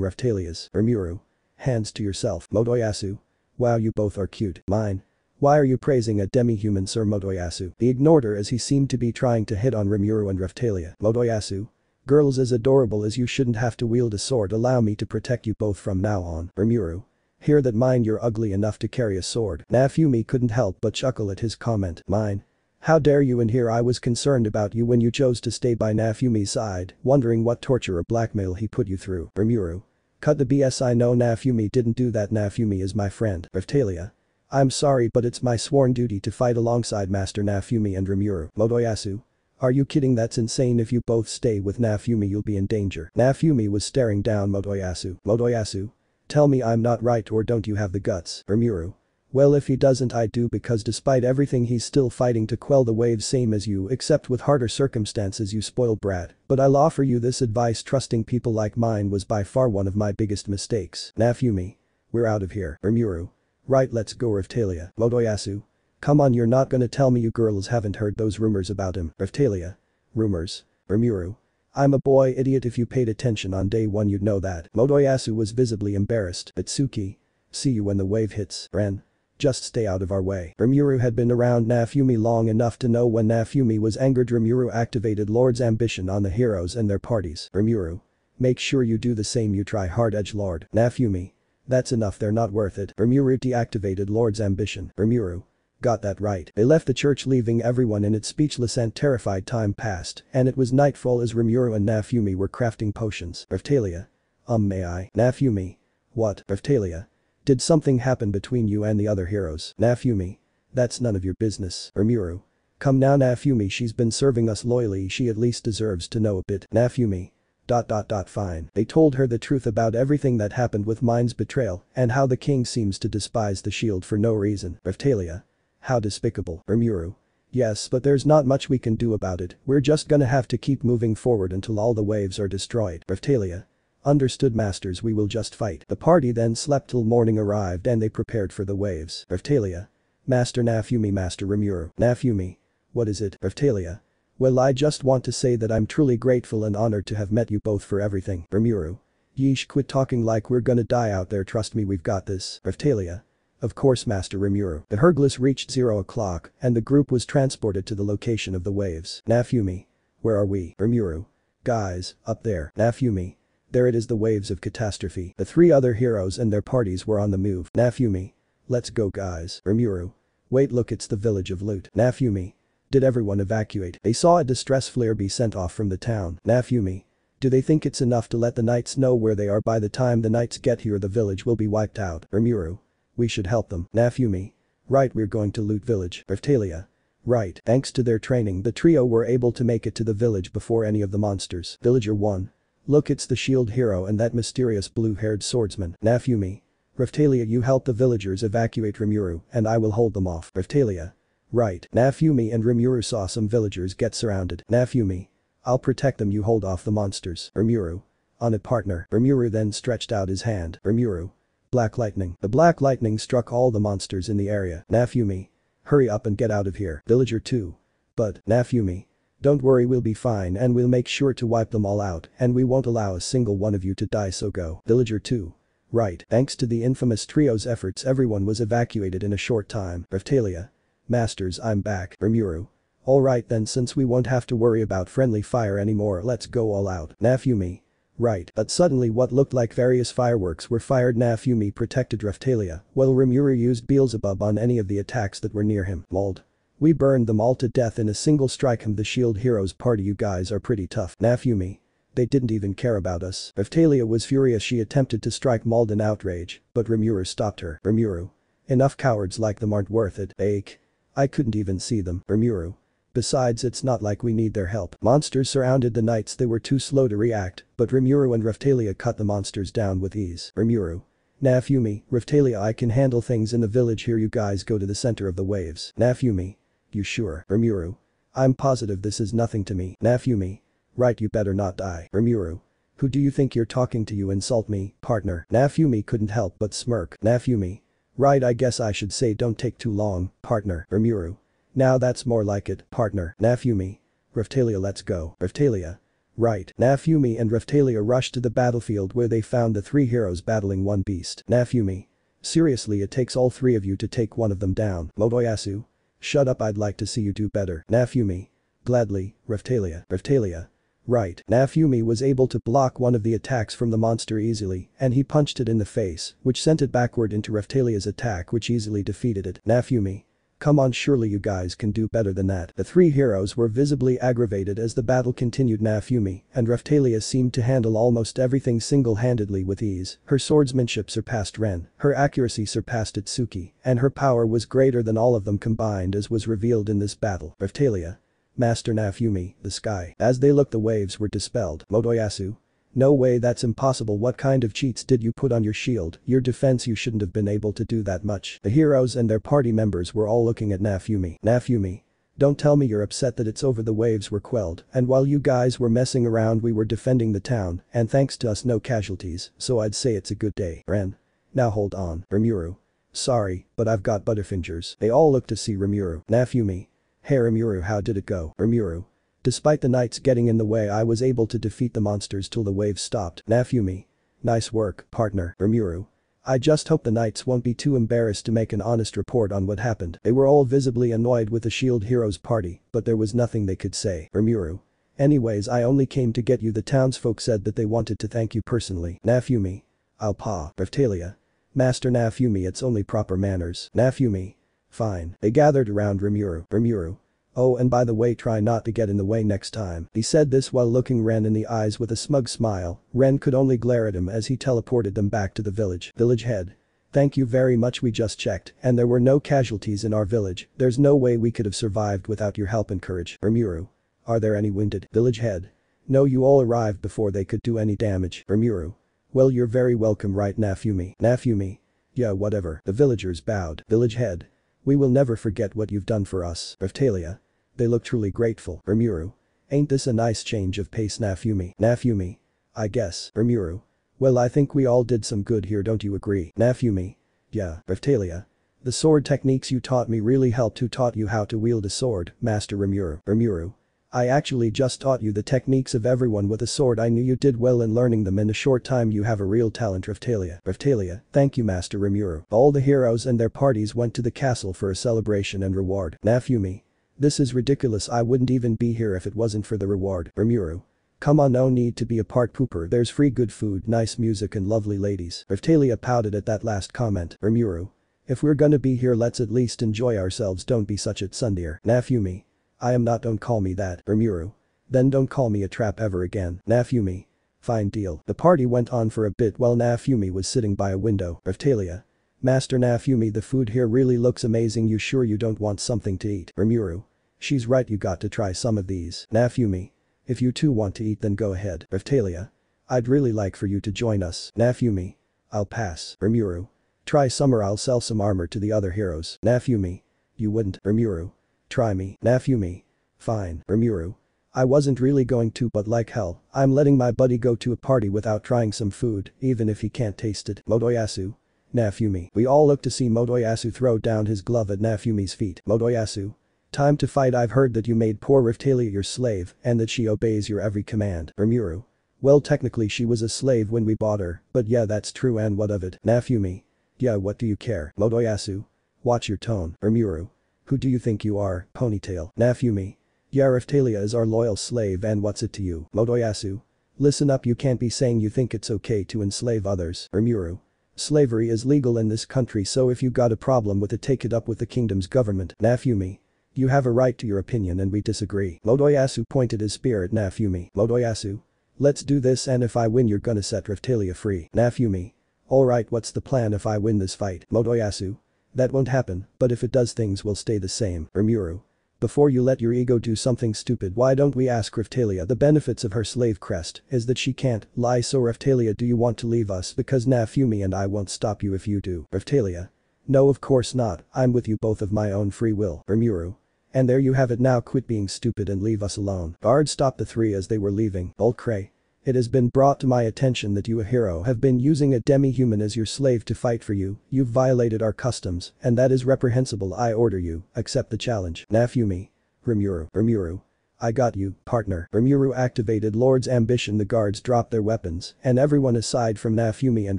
Raphtalia's. Rimuru. Hands to yourself. Motoyasu. Wow you both are cute. Mine. Why are you praising a demi-human Sir Motoyasu? He ignored her as he seemed to be trying to hit on Rimuru and Raphtalia. Motoyasu. Girls as adorable as you shouldn't have to wield a sword allow me to protect you both from now on. Rimuru. Hear that mind you're ugly enough to carry a sword. Naofumi couldn't help but chuckle at his comment. Mine. How dare you and here I was concerned about you when you chose to stay by Naofumi's side, wondering what torture or blackmail he put you through. Rimuru. Cut the BS I know Naofumi didn't do that Naofumi is my friend. Raphtalia. I'm sorry but it's my sworn duty to fight alongside Master Naofumi and Rimuru. Motoyasu. Are you kidding that's insane if you both stay with Naofumi you'll be in danger. Naofumi was staring down Motoyasu. Motoyasu. Tell me I'm not right or don't you have the guts. Rimuru. Well if he doesn't I do because despite everything he's still fighting to quell the waves same as you except with harder circumstances you spoiled brat. But I'll offer you this advice trusting people like mine was by far one of my biggest mistakes. Naofumi. We're out of here. Rimuru. Right let's go Raphtalia. Motoyasu. Come on you're not gonna tell me you girls haven't heard those rumors about him. Raphtalia. Rumors. Rimuru. I'm a boy idiot if you paid attention on day one you'd know that. Motoyasu was visibly embarrassed. Itsuki. See you when the wave hits. Ren. Just stay out of our way. Rimuru had been around Naofumi long enough to know when Naofumi was angered Rimuru activated Lord's ambition on the heroes and their parties. Rimuru. Make sure you do the same you try hard edge Lord. Naofumi. That's enough they're not worth it. Rimuru deactivated Lord's ambition. Rimuru. Got that right. They left the church leaving everyone in its speechless and terrified time passed, and it was nightfall as Rimuru and Naofumi were crafting potions. Raphtalia. Um may I? Naofumi. What? Raphtalia. Did something happen between you and the other heroes? Naofumi. That's none of your business. Rimuru. Come now Naofumi she's been serving us loyally she at least deserves to know a bit. Naofumi. Dot dot dot fine. They told her the truth about everything that happened with Mine's betrayal and how the king seems to despise the shield for no reason. Raphtalia. How despicable. Rimuru. Yes but there's not much we can do about it, we're just gonna have to keep moving forward until all the waves are destroyed. Raphtalia. Understood masters we will just fight. The party then slept till morning arrived and they prepared for the waves. Raphtalia. Master Naofumi Master Rimuru. Naofumi. What is it? Raphtalia. Well I just want to say that I'm truly grateful and honored to have met you both for everything. Rimuru. Yeesh quit talking like we're gonna die out there trust me we've got this. Raphtalia. Of course Master Rimuru. The Hourglass reached 0 o'clock and the group was transported to the location of the waves. Naofumi. Where are we? Rimuru. Guys, up there. Naofumi. There it is the waves of catastrophe. The three other heroes and their parties were on the move. Naofumi. Let's go guys. Rimuru. Wait look it's the village of Lute. Naofumi. Did everyone evacuate? They saw a distress flare be sent off from the town. Naofumi. Do they think it's enough to let the knights know where they are by the time the knights get here the village will be wiped out? Rimuru. We should help them. Naofumi. Right we're going to Lute village. Raphtalia. Right. Thanks to their training the trio were able to make it to the village before any of the monsters. Villager 1. Look it's the shield hero and that mysterious blue-haired swordsman. Naofumi. Raphtalia you help the villagers evacuate Rimuru and I will hold them off. Raphtalia. Right. Naofumi and Rimuru saw some villagers get surrounded. Naofumi. I'll protect them you hold off the monsters. Rimuru. On it partner. Rimuru then stretched out his hand. Rimuru. Black lightning. The black lightning struck all the monsters in the area. Naofumi. Hurry up and get out of here. Villager 2. But, Naofumi. Don't worry we'll be fine and we'll make sure to wipe them all out and we won't allow a single one of you to die so go. Villager 2. Right. Thanks to the infamous trio's efforts everyone was evacuated in a short time. Raphtalia. Masters I'm back. Rimuru. Alright then since we won't have to worry about friendly fire anymore let's go all out. Naofumi. Right. But suddenly what looked like various fireworks were fired Naofumi protected Raphtalia, while Rimuru used Beelzebub on any of the attacks that were near him. Mold. We burned them all to death in a single strike him the shield heroes party you guys are pretty tough. Naofumi. They didn't even care about us. Raphtalia was furious she attempted to strike Mauld in outrage, but Rimuru stopped her. Rimuru. Enough cowards like them aren't worth it. Ache. I couldn't even see them. Rimuru. Besides it's not like we need their help. Monsters surrounded the knights they were too slow to react, but Rimuru and Raphtalia cut the monsters down with ease. Rimuru. Naofumi, Raphtalia I can handle things in the village here you guys go to the center of the waves. Naofumi. You sure? Rimuru. I'm positive this is nothing to me. Naofumi. Right you better not die. Rimuru. Who do you think you're talking to you insult me, partner? Naofumi couldn't help but smirk. Naofumi. Right I guess I should say don't take too long, partner. Rimuru. Now that's more like it, partner. Naofumi. Raphtalia let's go. Raphtalia. Right. Naofumi and Raphtalia rushed to the battlefield where they found the three heroes battling one beast. Naofumi. Seriously it takes all three of you to take one of them down. Motoyasu. Shut up I'd like to see you do better. Naofumi. Gladly, Raphtalia. Raphtalia. Right. Naofumi was able to block one of the attacks from the monster easily, and he punched it in the face, which sent it backward into Raphtalia's attack which easily defeated it. Naofumi. Come on surely you guys can do better than that. The three heroes were visibly aggravated as the battle continued Naofumi, and Raphtalia seemed to handle almost everything single-handedly with ease. Her swordsmanship surpassed Ren, her accuracy surpassed Itsuki, and her power was greater than all of them combined as was revealed in this battle. Raphtalia. Master Naofumi, the sky. As they looked the waves were dispelled. Motoyasu. No way that's impossible what kind of cheats did you put on your shield, your defense you shouldn't have been able to do that much. The heroes and their party members were all looking at Naofumi. Naofumi. Don't tell me you're upset that it's over the waves were quelled, and while you guys were messing around we were defending the town, and thanks to us no casualties, so I'd say it's a good day. Ren. Now hold on. Rimuru. Sorry, but I've got butterfingers. They all look to see Rimuru. Naofumi. Hey Rimuru how did it go? Rimuru. Despite the knights getting in the way I was able to defeat the monsters till the waves stopped. Naofumi. Nice work, partner. Rimuru. I just hope the knights won't be too embarrassed to make an honest report on what happened. They were all visibly annoyed with the shield heroes party, but there was nothing they could say. Rimuru. Anyways I only came to get you the townsfolk said that they wanted to thank you personally. Naofumi. I'll pa. Raphtalia. Master Naofumi it's only proper manners. Naofumi. Fine. They gathered around Rimuru. Rimuru. Oh and by the way try not to get in the way next time. He said this while looking Ren in the eyes with a smug smile, Ren could only glare at him as he teleported them back to the village. Village head. Thank you very much we just checked, and there were no casualties in our village, there's no way we could have survived without your help and courage. Rimuru. Are there any wounded? Village head. No you all arrived before they could do any damage. Rimuru. Well you're very welcome right Naofumi. Naofumi. Yeah whatever. The villagers bowed. Village head. We will never forget what you've done for us. Raphtalia. They look truly grateful. Rimuru. Ain't this a nice change of pace Naofumi? Naofumi. I guess. Rimuru. Well I think we all did some good here don't you agree? Naofumi. Yeah. Raphtalia. The sword techniques you taught me really helped who taught you how to wield a sword, Master Rimuru. Rimuru. I actually just taught you the techniques of everyone with a sword I knew you did well in learning them in a short time you have a real talent Raphtalia. Raphtalia, thank you Master Rimuru. All the heroes and their parties went to the castle for a celebration and reward. Naofumi. This is ridiculous I wouldn't even be here if it wasn't for the reward. Rimuru. Come on no need to be a part pooper there's free good food, nice music and lovely ladies. Raphtalia pouted at that last comment. Rimuru. If we're gonna be here let's at least enjoy ourselves don't be such a tsundere. Naofumi. I am not don't call me that. Rimuru. Then don't call me a trap ever again. Naofumi. Fine deal. The party went on for a bit while Naofumi was sitting by a window. Raphtalia. Master Naofumi the food here really looks amazing you sure you don't want something to eat? Rimuru. She's right you got to try some of these. Naofumi. If you too want to eat then go ahead. Raphtalia. I'd really like for you to join us. Naofumi. I'll pass. Rimuru. Try some or I'll sell some armor to the other heroes. Naofumi. You wouldn't. Rimuru. Try me. Naofumi. Fine. Rimuru. I wasn't really going to but like hell, I'm letting my buddy go to a party without trying some food, even if he can't taste it. Motoyasu. Naofumi. We all look to see Motoyasu throw down his glove at Naofumi's feet. Motoyasu. Time to fight I've heard that you made poor Raphtalia your slave and that she obeys your every command. Rimuru. Well technically she was a slave when we bought her, but yeah that's true and what of it? Naofumi. Yeah what do you care? Motoyasu. Watch your tone. Rimuru. Who do you think you are, ponytail? Naofumi. Yeah Raphtalia is our loyal slave and what's it to you? Motoyasu. Listen up you can't be saying you think it's okay to enslave others. Rimuru. Slavery is legal in this country so if you got a problem with it take it up with the kingdom's government. Naofumi. You have a right to your opinion and we disagree. Motoyasu pointed his spear at Naofumi. Motoyasu. Let's do this and if I win you're gonna set Raphtalia free. Naofumi. Alright what's the plan if I win this fight? Motoyasu. That won't happen, but if it does things will stay the same. Rimuru. Before you let your ego do something stupid why don't we ask Raphtalia the benefits of her slave crest is that she can't lie so Raphtalia do you want to leave us because Naofumi and I won't stop you if you do. Raphtalia. No of course not, I'm with you both of my own free will. Rimuru. And there you have it now quit being stupid and leave us alone. Guard stopped the three as they were leaving. Aultcray. It has been brought to my attention that you a hero have been using a demi-human as your slave to fight for you, you've violated our customs, and that is reprehensible I order you, accept the challenge. Naofumi. Rimuru. Rimuru. I got you, partner. Rimuru activated Lord's ambition the guards dropped their weapons, and everyone aside from Naofumi and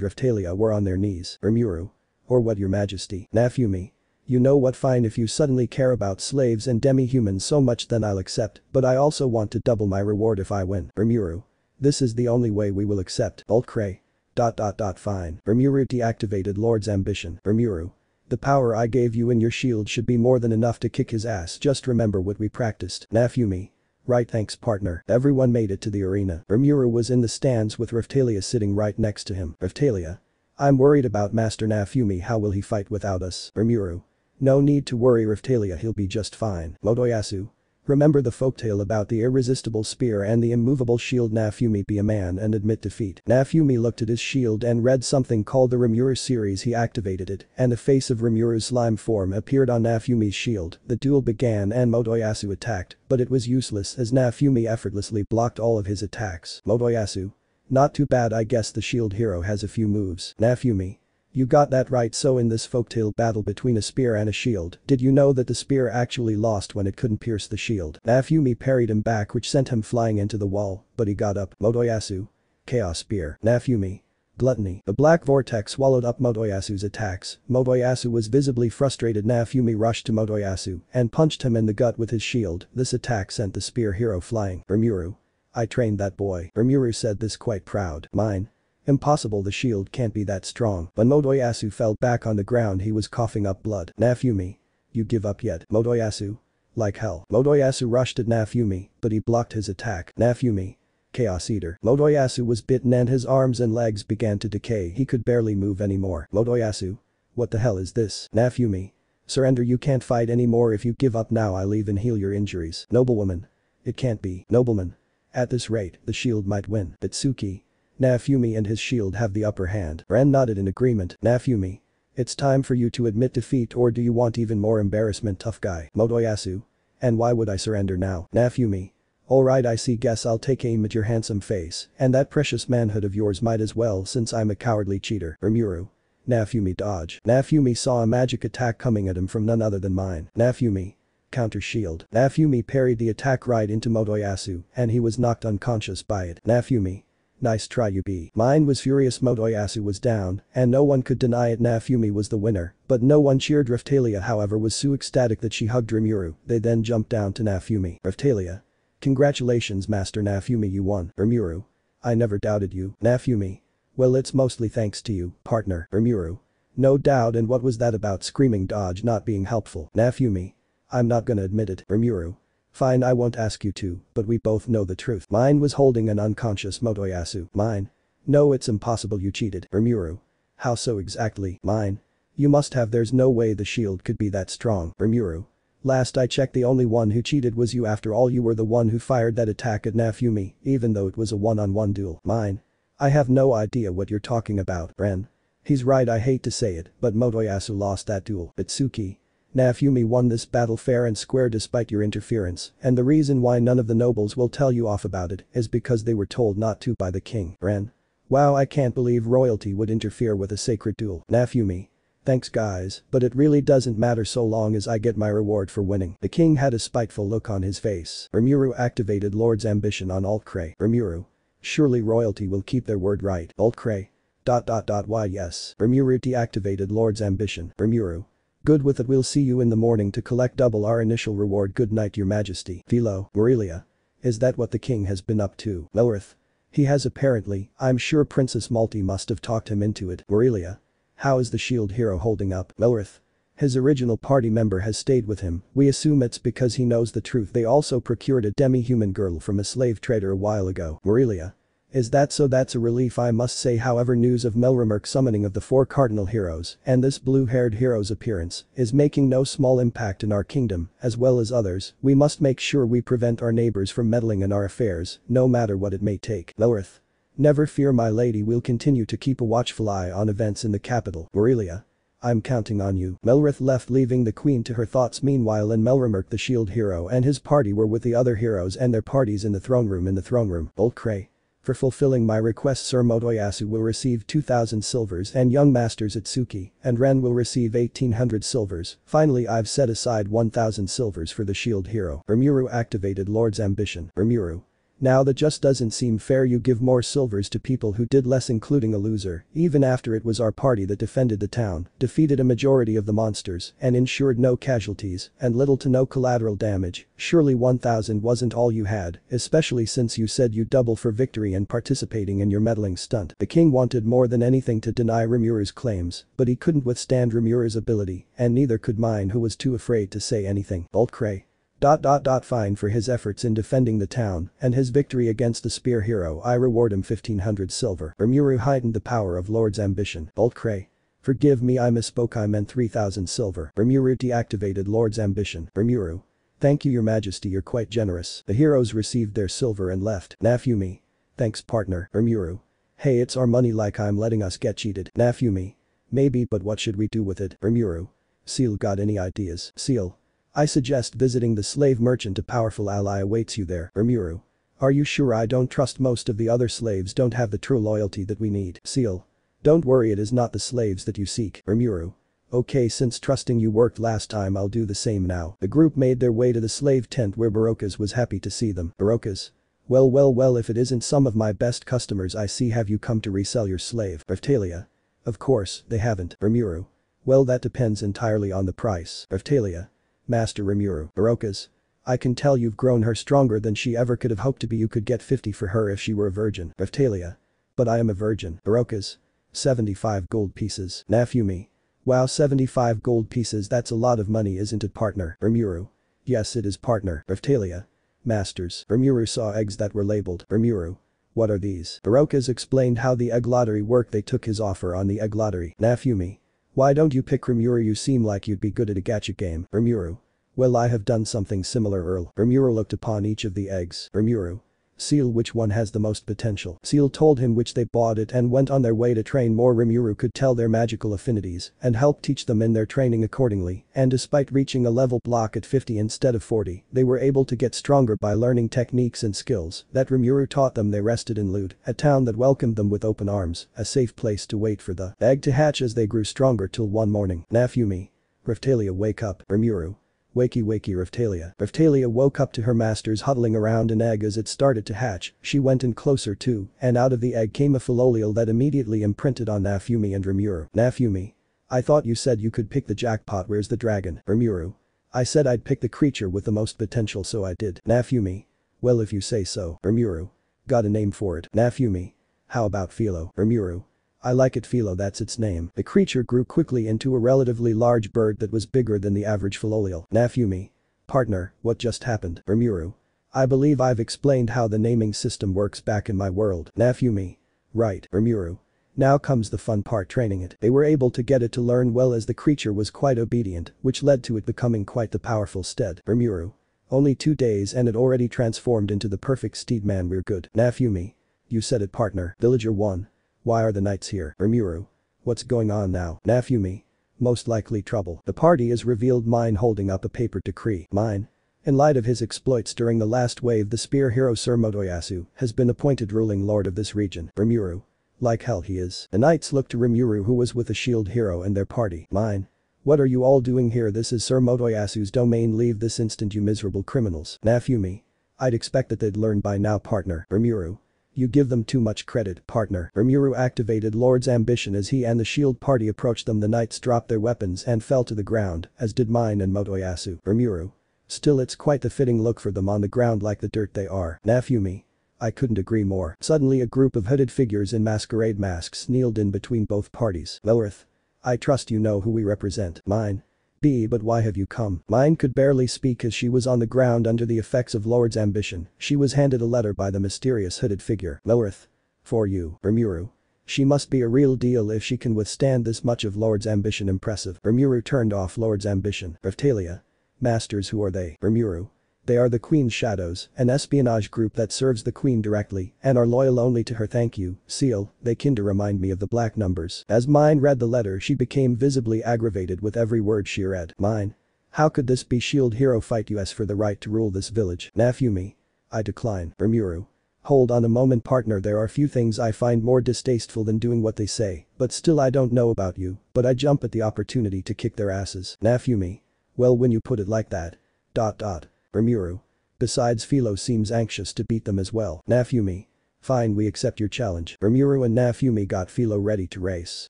Raphtalia were on their knees. Rimuru. Or what your majesty. Naofumi. You know what fine if you suddenly care about slaves and demi-humans so much then I'll accept, but I also want to double my reward if I win. Rimuru. This is the only way we will accept. Aultcray. Dot dot dot fine. Rimuru deactivated Lord's ambition. Rimuru. The power I gave you in your shield should be more than enough to kick his ass just remember what we practiced. Naofumi. Right thanks partner. Everyone made it to the arena. Rimuru was in the stands with Raphtalia sitting right next to him. Raphtalia. I'm worried about Master Naofumi how will he fight without us? Rimuru. No need to worry Raphtalia he'll be just fine. Motoyasu. Remember the folktale about the irresistible spear and the immovable shield Naofumi be a man and admit defeat. Naofumi looked at his shield and read something called the Rimuru series he activated it and the face of Rimuru's slime form appeared on Naofumi's shield. The duel began and Motoyasu attacked, but it was useless as Naofumi effortlessly blocked all of his attacks. Motoyasu. Not too bad I guess the shield hero has a few moves. Naofumi. You got that right so in this folktale battle between a spear and a shield, did you know that the spear actually lost when it couldn't pierce the shield? Naofumi parried him back which sent him flying into the wall, but he got up. Motoyasu. Chaos Spear. Naofumi. Gluttony. The black vortex swallowed up Motoyasu's attacks. Motoyasu was visibly frustrated Naofumi rushed to Motoyasu and punched him in the gut with his shield. This attack sent the spear hero flying. Rimuru. I trained that boy. Rimuru said this quite proud. Mine. Impossible the shield can't be that strong. When Motoyasu fell back on the ground he was coughing up blood. Naofumi. You give up yet? Motoyasu. Like hell. Motoyasu rushed at Naofumi, but he blocked his attack. Naofumi. Chaos Eater. Motoyasu was bitten and his arms and legs began to decay he could barely move anymore. Motoyasu. What the hell is this? Naofumi. Surrender you can't fight anymore if you give up now I'll leave and heal your injuries. Noblewoman. It can't be. Nobleman. At this rate, the shield might win. Itsuki. Naofumi and his shield have the upper hand. Ren nodded in agreement. Naofumi. It's time for you to admit defeat or do you want even more embarrassment tough guy? Motoyasu. And why would I surrender now? Naofumi. Alright I see guess I'll take aim at your handsome face, and that precious manhood of yours might as well since I'm a cowardly cheater. Rimuru. Naofumi dodge. Naofumi saw a magic attack coming at him from none other than mine. Naofumi. Counter shield. Nafumi parried the attack right into Motoyasu, and he was knocked unconscious by it. Naofumi. Nice try you be. Mine was furious Motoyasu was down, and no one could deny it Naofumi was the winner, but no one cheered Raphtalia however was so ecstatic that she hugged Rimuru, they then jumped down to Naofumi. Raphtalia. Congratulations Master Naofumi you won. Rimuru. I never doubted you. Naofumi. Well it's mostly thanks to you, partner. Rimuru. No doubt and what was that about screaming dodge not being helpful. Naofumi. I'm not gonna admit it. Rimuru. Fine I won't ask you to, but we both know the truth. Mine was holding an unconscious Motoyasu. Mine. No it's impossible you cheated. Rimuru. How so exactly? Mine. You must have there's no way the shield could be that strong. Rimuru. Last I checked the only one who cheated was you after all you were the one who fired that attack at Naofumi, even though it was a one-on-one -on -one duel. Mine. I have no idea what you're talking about, Ren. He's right I hate to say it, but Motoyasu lost that duel. Itsuki. Naofumi won this battle fair and square despite your interference, and the reason why none of the nobles will tell you off about it is because they were told not to by the king. Ren. Wow I can't believe royalty would interfere with a sacred duel. Naofumi. Thanks guys, but it really doesn't matter so long as I get my reward for winning. The king had a spiteful look on his face. Rimuru activated Lord's ambition on Aultcray. Rimuru. Surely royalty will keep their word right. Aultcray. Dot dot dot why yes. Rimuru deactivated Lord's ambition. Rimuru. Good with it we'll see you in the morning to collect double our initial reward good night your majesty. Philo, Mirelia. Is that what the king has been up to? Lilith. He has apparently, I'm sure Princess Malty must have talked him into it. Mirelia. How is the shield hero holding up? Lilith. His original party member has stayed with him, we assume it's because he knows the truth they also procured a demi-human girl from a slave trader a while ago. Mirelia. Is that so that's a relief I must say however news of Melromarc summoning of the four cardinal heroes and this blue-haired hero's appearance is making no small impact in our kingdom as well as others we must make sure we prevent our neighbors from meddling in our affairs no matter what it may take. Lilith. Never fear my lady we'll continue to keep a watchful eye on events in the capital. Mirelia. I'm counting on you. Melrith left leaving the queen to her thoughts meanwhile and Melromarc the shield hero and his party were with the other heroes and their parties in the throne room in the throne room. Cray. For fulfilling my request Sir Motoyasu will receive 2000 silvers and young masters Itsuki and Ren will receive 1800 silvers. Finally I've set aside 1000 silvers for the shield hero. Rimuru activated Lord's ambition. Rimuru. Now that just doesn't seem fair you give more silvers to people who did less including a loser, even after it was our party that defended the town, defeated a majority of the monsters, and ensured no casualties, and little to no collateral damage, surely 1000 wasn't all you had, especially since you said you'd double for victory and participating in your meddling stunt. The king wanted more than anything to deny Rimuru's claims, but he couldn't withstand Rimuru's ability, and neither could mine who was too afraid to say anything. Aultcray. Dot dot dot fine for his efforts in defending the town and his victory against the spear hero I reward him 1500 silver. Rimuru heightened the power of Lord's ambition. Aultcray. Forgive me I misspoke I meant 3000 silver. Rimuru deactivated Lord's ambition. Rimuru. Thank you your majesty you're quite generous. The heroes received their silver and left. Naofumi. Thanks partner. Rimuru. Hey it's our money like I'm letting us get cheated. Naofumi. Maybe but what should we do with it? Rimuru. Ciel got any ideas? Ciel. I suggest visiting the slave merchant a powerful ally awaits you there, Rimuru. Are you sure I don't trust most of the other slaves don't have the true loyalty that we need, Ciel. Don't worry it is not the slaves that you seek, Rimuru. Okay since trusting you worked last time I'll do the same now. The group made their way to the slave tent where Barokas was happy to see them. Barokas. Well well well if it isn't some of my best customers I see have you come to resell your slave. Raphtalia. Of course, they haven't. Rimuru. Well that depends entirely on the price. Raphtalia. Master Rimuru. Barokas. I can tell you've grown her stronger than she ever could have hoped to be you could get 50 for her if she were a virgin. Raphtalia. But I am a virgin. Barokas. 75 gold pieces. Naofumi. Wow 75 gold pieces that's a lot of money isn't it partner? Rimuru. Yes it is partner. Raphtalia. Masters. Rimuru saw eggs that were labeled. Rimuru. What are these? Barokas explained how the egg lottery worked they took his offer on the egg lottery. Naofumi. Why don't you pick Rimuru you seem like you'd be good at a gacha game. Rimuru. Well I have done something similar Earl. Rimuru looked upon each of the eggs. Rimuru. Ciel which one has the most potential. Ciel told him which they bought it and went on their way to train more Rimuru could tell their magical affinities and help teach them in their training accordingly and despite reaching a level block at 50 instead of 40 they were able to get stronger by learning techniques and skills that Rimuru taught them they rested in Lute, a town that welcomed them with open arms, a safe place to wait for the egg to hatch as they grew stronger till one morning. Naofumi. Raphtalia wake up, Rimuru. Wakey wakey Raphtalia. Raphtalia woke up to her masters huddling around an egg as it started to hatch, she went in closer too, and out of the egg came a fillolial that immediately imprinted on Naofumi and Rimuru. Naofumi. I thought you said you could pick the jackpot where's the dragon? Rimuru. I said I'd pick the creature with the most potential so I did. Naofumi. Well if you say so. Rimuru. Got a name for it. Naofumi. How about Philo? Rimuru. I like it Philo that's its name. The creature grew quickly into a relatively large bird that was bigger than the average Philolial. Naofumi. Partner, what just happened? Rimuru. I believe I've explained how the naming system works back in my world. Naofumi. Right, Rimuru. Now comes the fun part training it. They were able to get it to learn well as the creature was quite obedient, which led to it becoming quite the powerful steed. Rimuru. Only two days and it already transformed into the perfect steed man we're good. Naofumi. You said it partner. Villager 1. Why are the knights here? Rimuru. What's going on now? Naofumi. Most likely trouble. The party is revealed mine holding up a paper decree. Mine. In light of his exploits during the last wave the spear hero Sir Motoyasu has been appointed ruling lord of this region. Rimuru. Like hell he is. The knights look to Rimuru who was with the shield hero and their party. Mine. What are you all doing here this is Sir Motoyasu's domain leave this instant you miserable criminals. Naofumi. I'd expect that they'd learn by now partner. Rimuru. You give them too much credit, partner. Rimuru activated Lord's ambition as he and the shield party approached them the knights dropped their weapons and fell to the ground, as did mine and Motoyasu. Rimuru. Still it's quite the fitting look for them on the ground like the dirt they are. Naofumi. I couldn't agree more. Suddenly a group of hooded figures in masquerade masks kneeled in between both parties. Lilith. I trust you know who we represent. Mine. But why have you come? Mine could barely speak as she was on the ground under the effects of Lord's ambition. She was handed a letter by the mysterious hooded figure. Lilith. For you, Rimuru. She must be a real deal if she can withstand this much of Lord's ambition impressive. Rimuru turned off Lord's ambition. Raphtalia. Masters who are they? Rimuru. They are the Queen's Shadows, an espionage group that serves the Queen directly and are loyal only to her thank you, Ciel, they kinda remind me of the black numbers. As Mine read the letter she became visibly aggravated with every word she read. Mine. How could this be shield hero fight us for the right to rule this village? Naofumi. I decline. Rimuru. Hold on a moment partner there are few things I find more distasteful than doing what they say, but still I don't know about you, but I jump at the opportunity to kick their asses. Naofumi. Well when you put it like that. Dot dot. Rimuru. Besides Philo seems anxious to beat them as well. Naofumi. Fine we accept your challenge. Rimuru and Naofumi got Philo ready to race.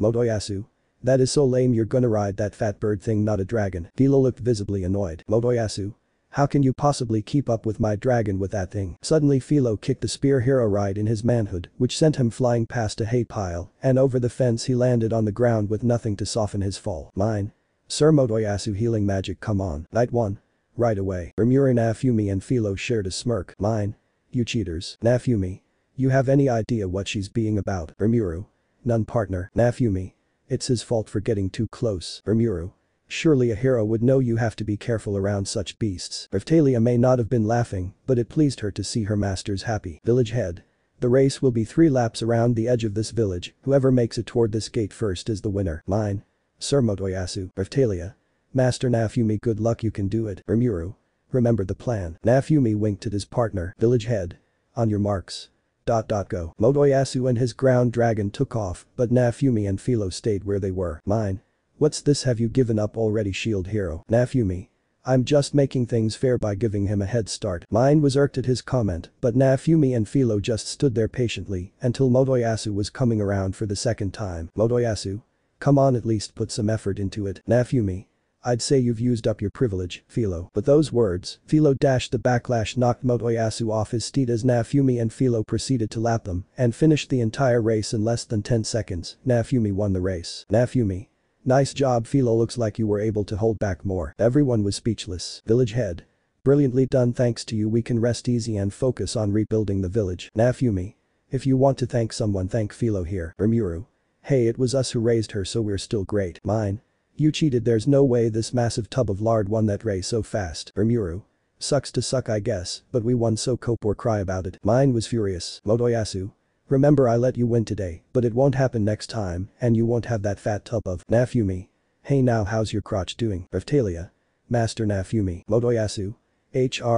Motoyasu. That is so lame you're gonna ride that fat bird thing not a dragon. Philo looked visibly annoyed. Motoyasu. How can you possibly keep up with my dragon with that thing? Suddenly Philo kicked the spear hero right in his manhood, which sent him flying past a hay pile, and over the fence he landed on the ground with nothing to soften his fall. Mine. Sir Motoyasu healing magic come on. Knight 1. Right away. Rimuru Naofumi and Philo shared a smirk. Mine. You cheaters. Naofumi. You have any idea what she's being about? Rimuru. None partner. Naofumi. It's his fault for getting too close. Rimuru. Surely a hero would know you have to be careful around such beasts. Raphtalia may not have been laughing, but it pleased her to see her masters happy. Village head. The race will be three laps around the edge of this village, whoever makes it toward this gate first is the winner. Mine. Sir Motoyasu. Raphtalia. Master Naofumi good luck you can do it. Rimuru. Remember the plan. Naofumi winked at his partner. Village head. On your marks. Dot dot go. Motoyasu and his ground dragon took off, but Naofumi and Philo stayed where they were. Mine. What's this have you given up already shield hero? Naofumi. I'm just making things fair by giving him a head start. Mine was irked at his comment, but Naofumi and Philo just stood there patiently until Motoyasu was coming around for the second time. Motoyasu. Come on at least put some effort into it. Naofumi. I'd say you've used up your privilege, Philo. But those words, Philo dashed the backlash knocked Motoyasu off his steed as Naofumi and Philo proceeded to lap them and finished the entire race in less than 10 seconds. Naofumi won the race. Naofumi. Nice job Philo looks like you were able to hold back more. Everyone was speechless. Village head. Brilliantly done thanks to you we can rest easy and focus on rebuilding the village. Naofumi. If you want to thank someone thank Philo here. Rimuru. Hey it was us who raised her so we're still great. Mine. You cheated there's no way this massive tub of lard won that race so fast. Rimuru. Sucks to suck I guess, but we won so cope or cry about it. Mine was furious. Motoyasu. Remember I let you win today, but it won't happen next time, and you won't have that fat tub of Naofumi. Hey now how's your crotch doing? Raphtalia. Master Naofumi. Motoyasu. HRRRRRNGH.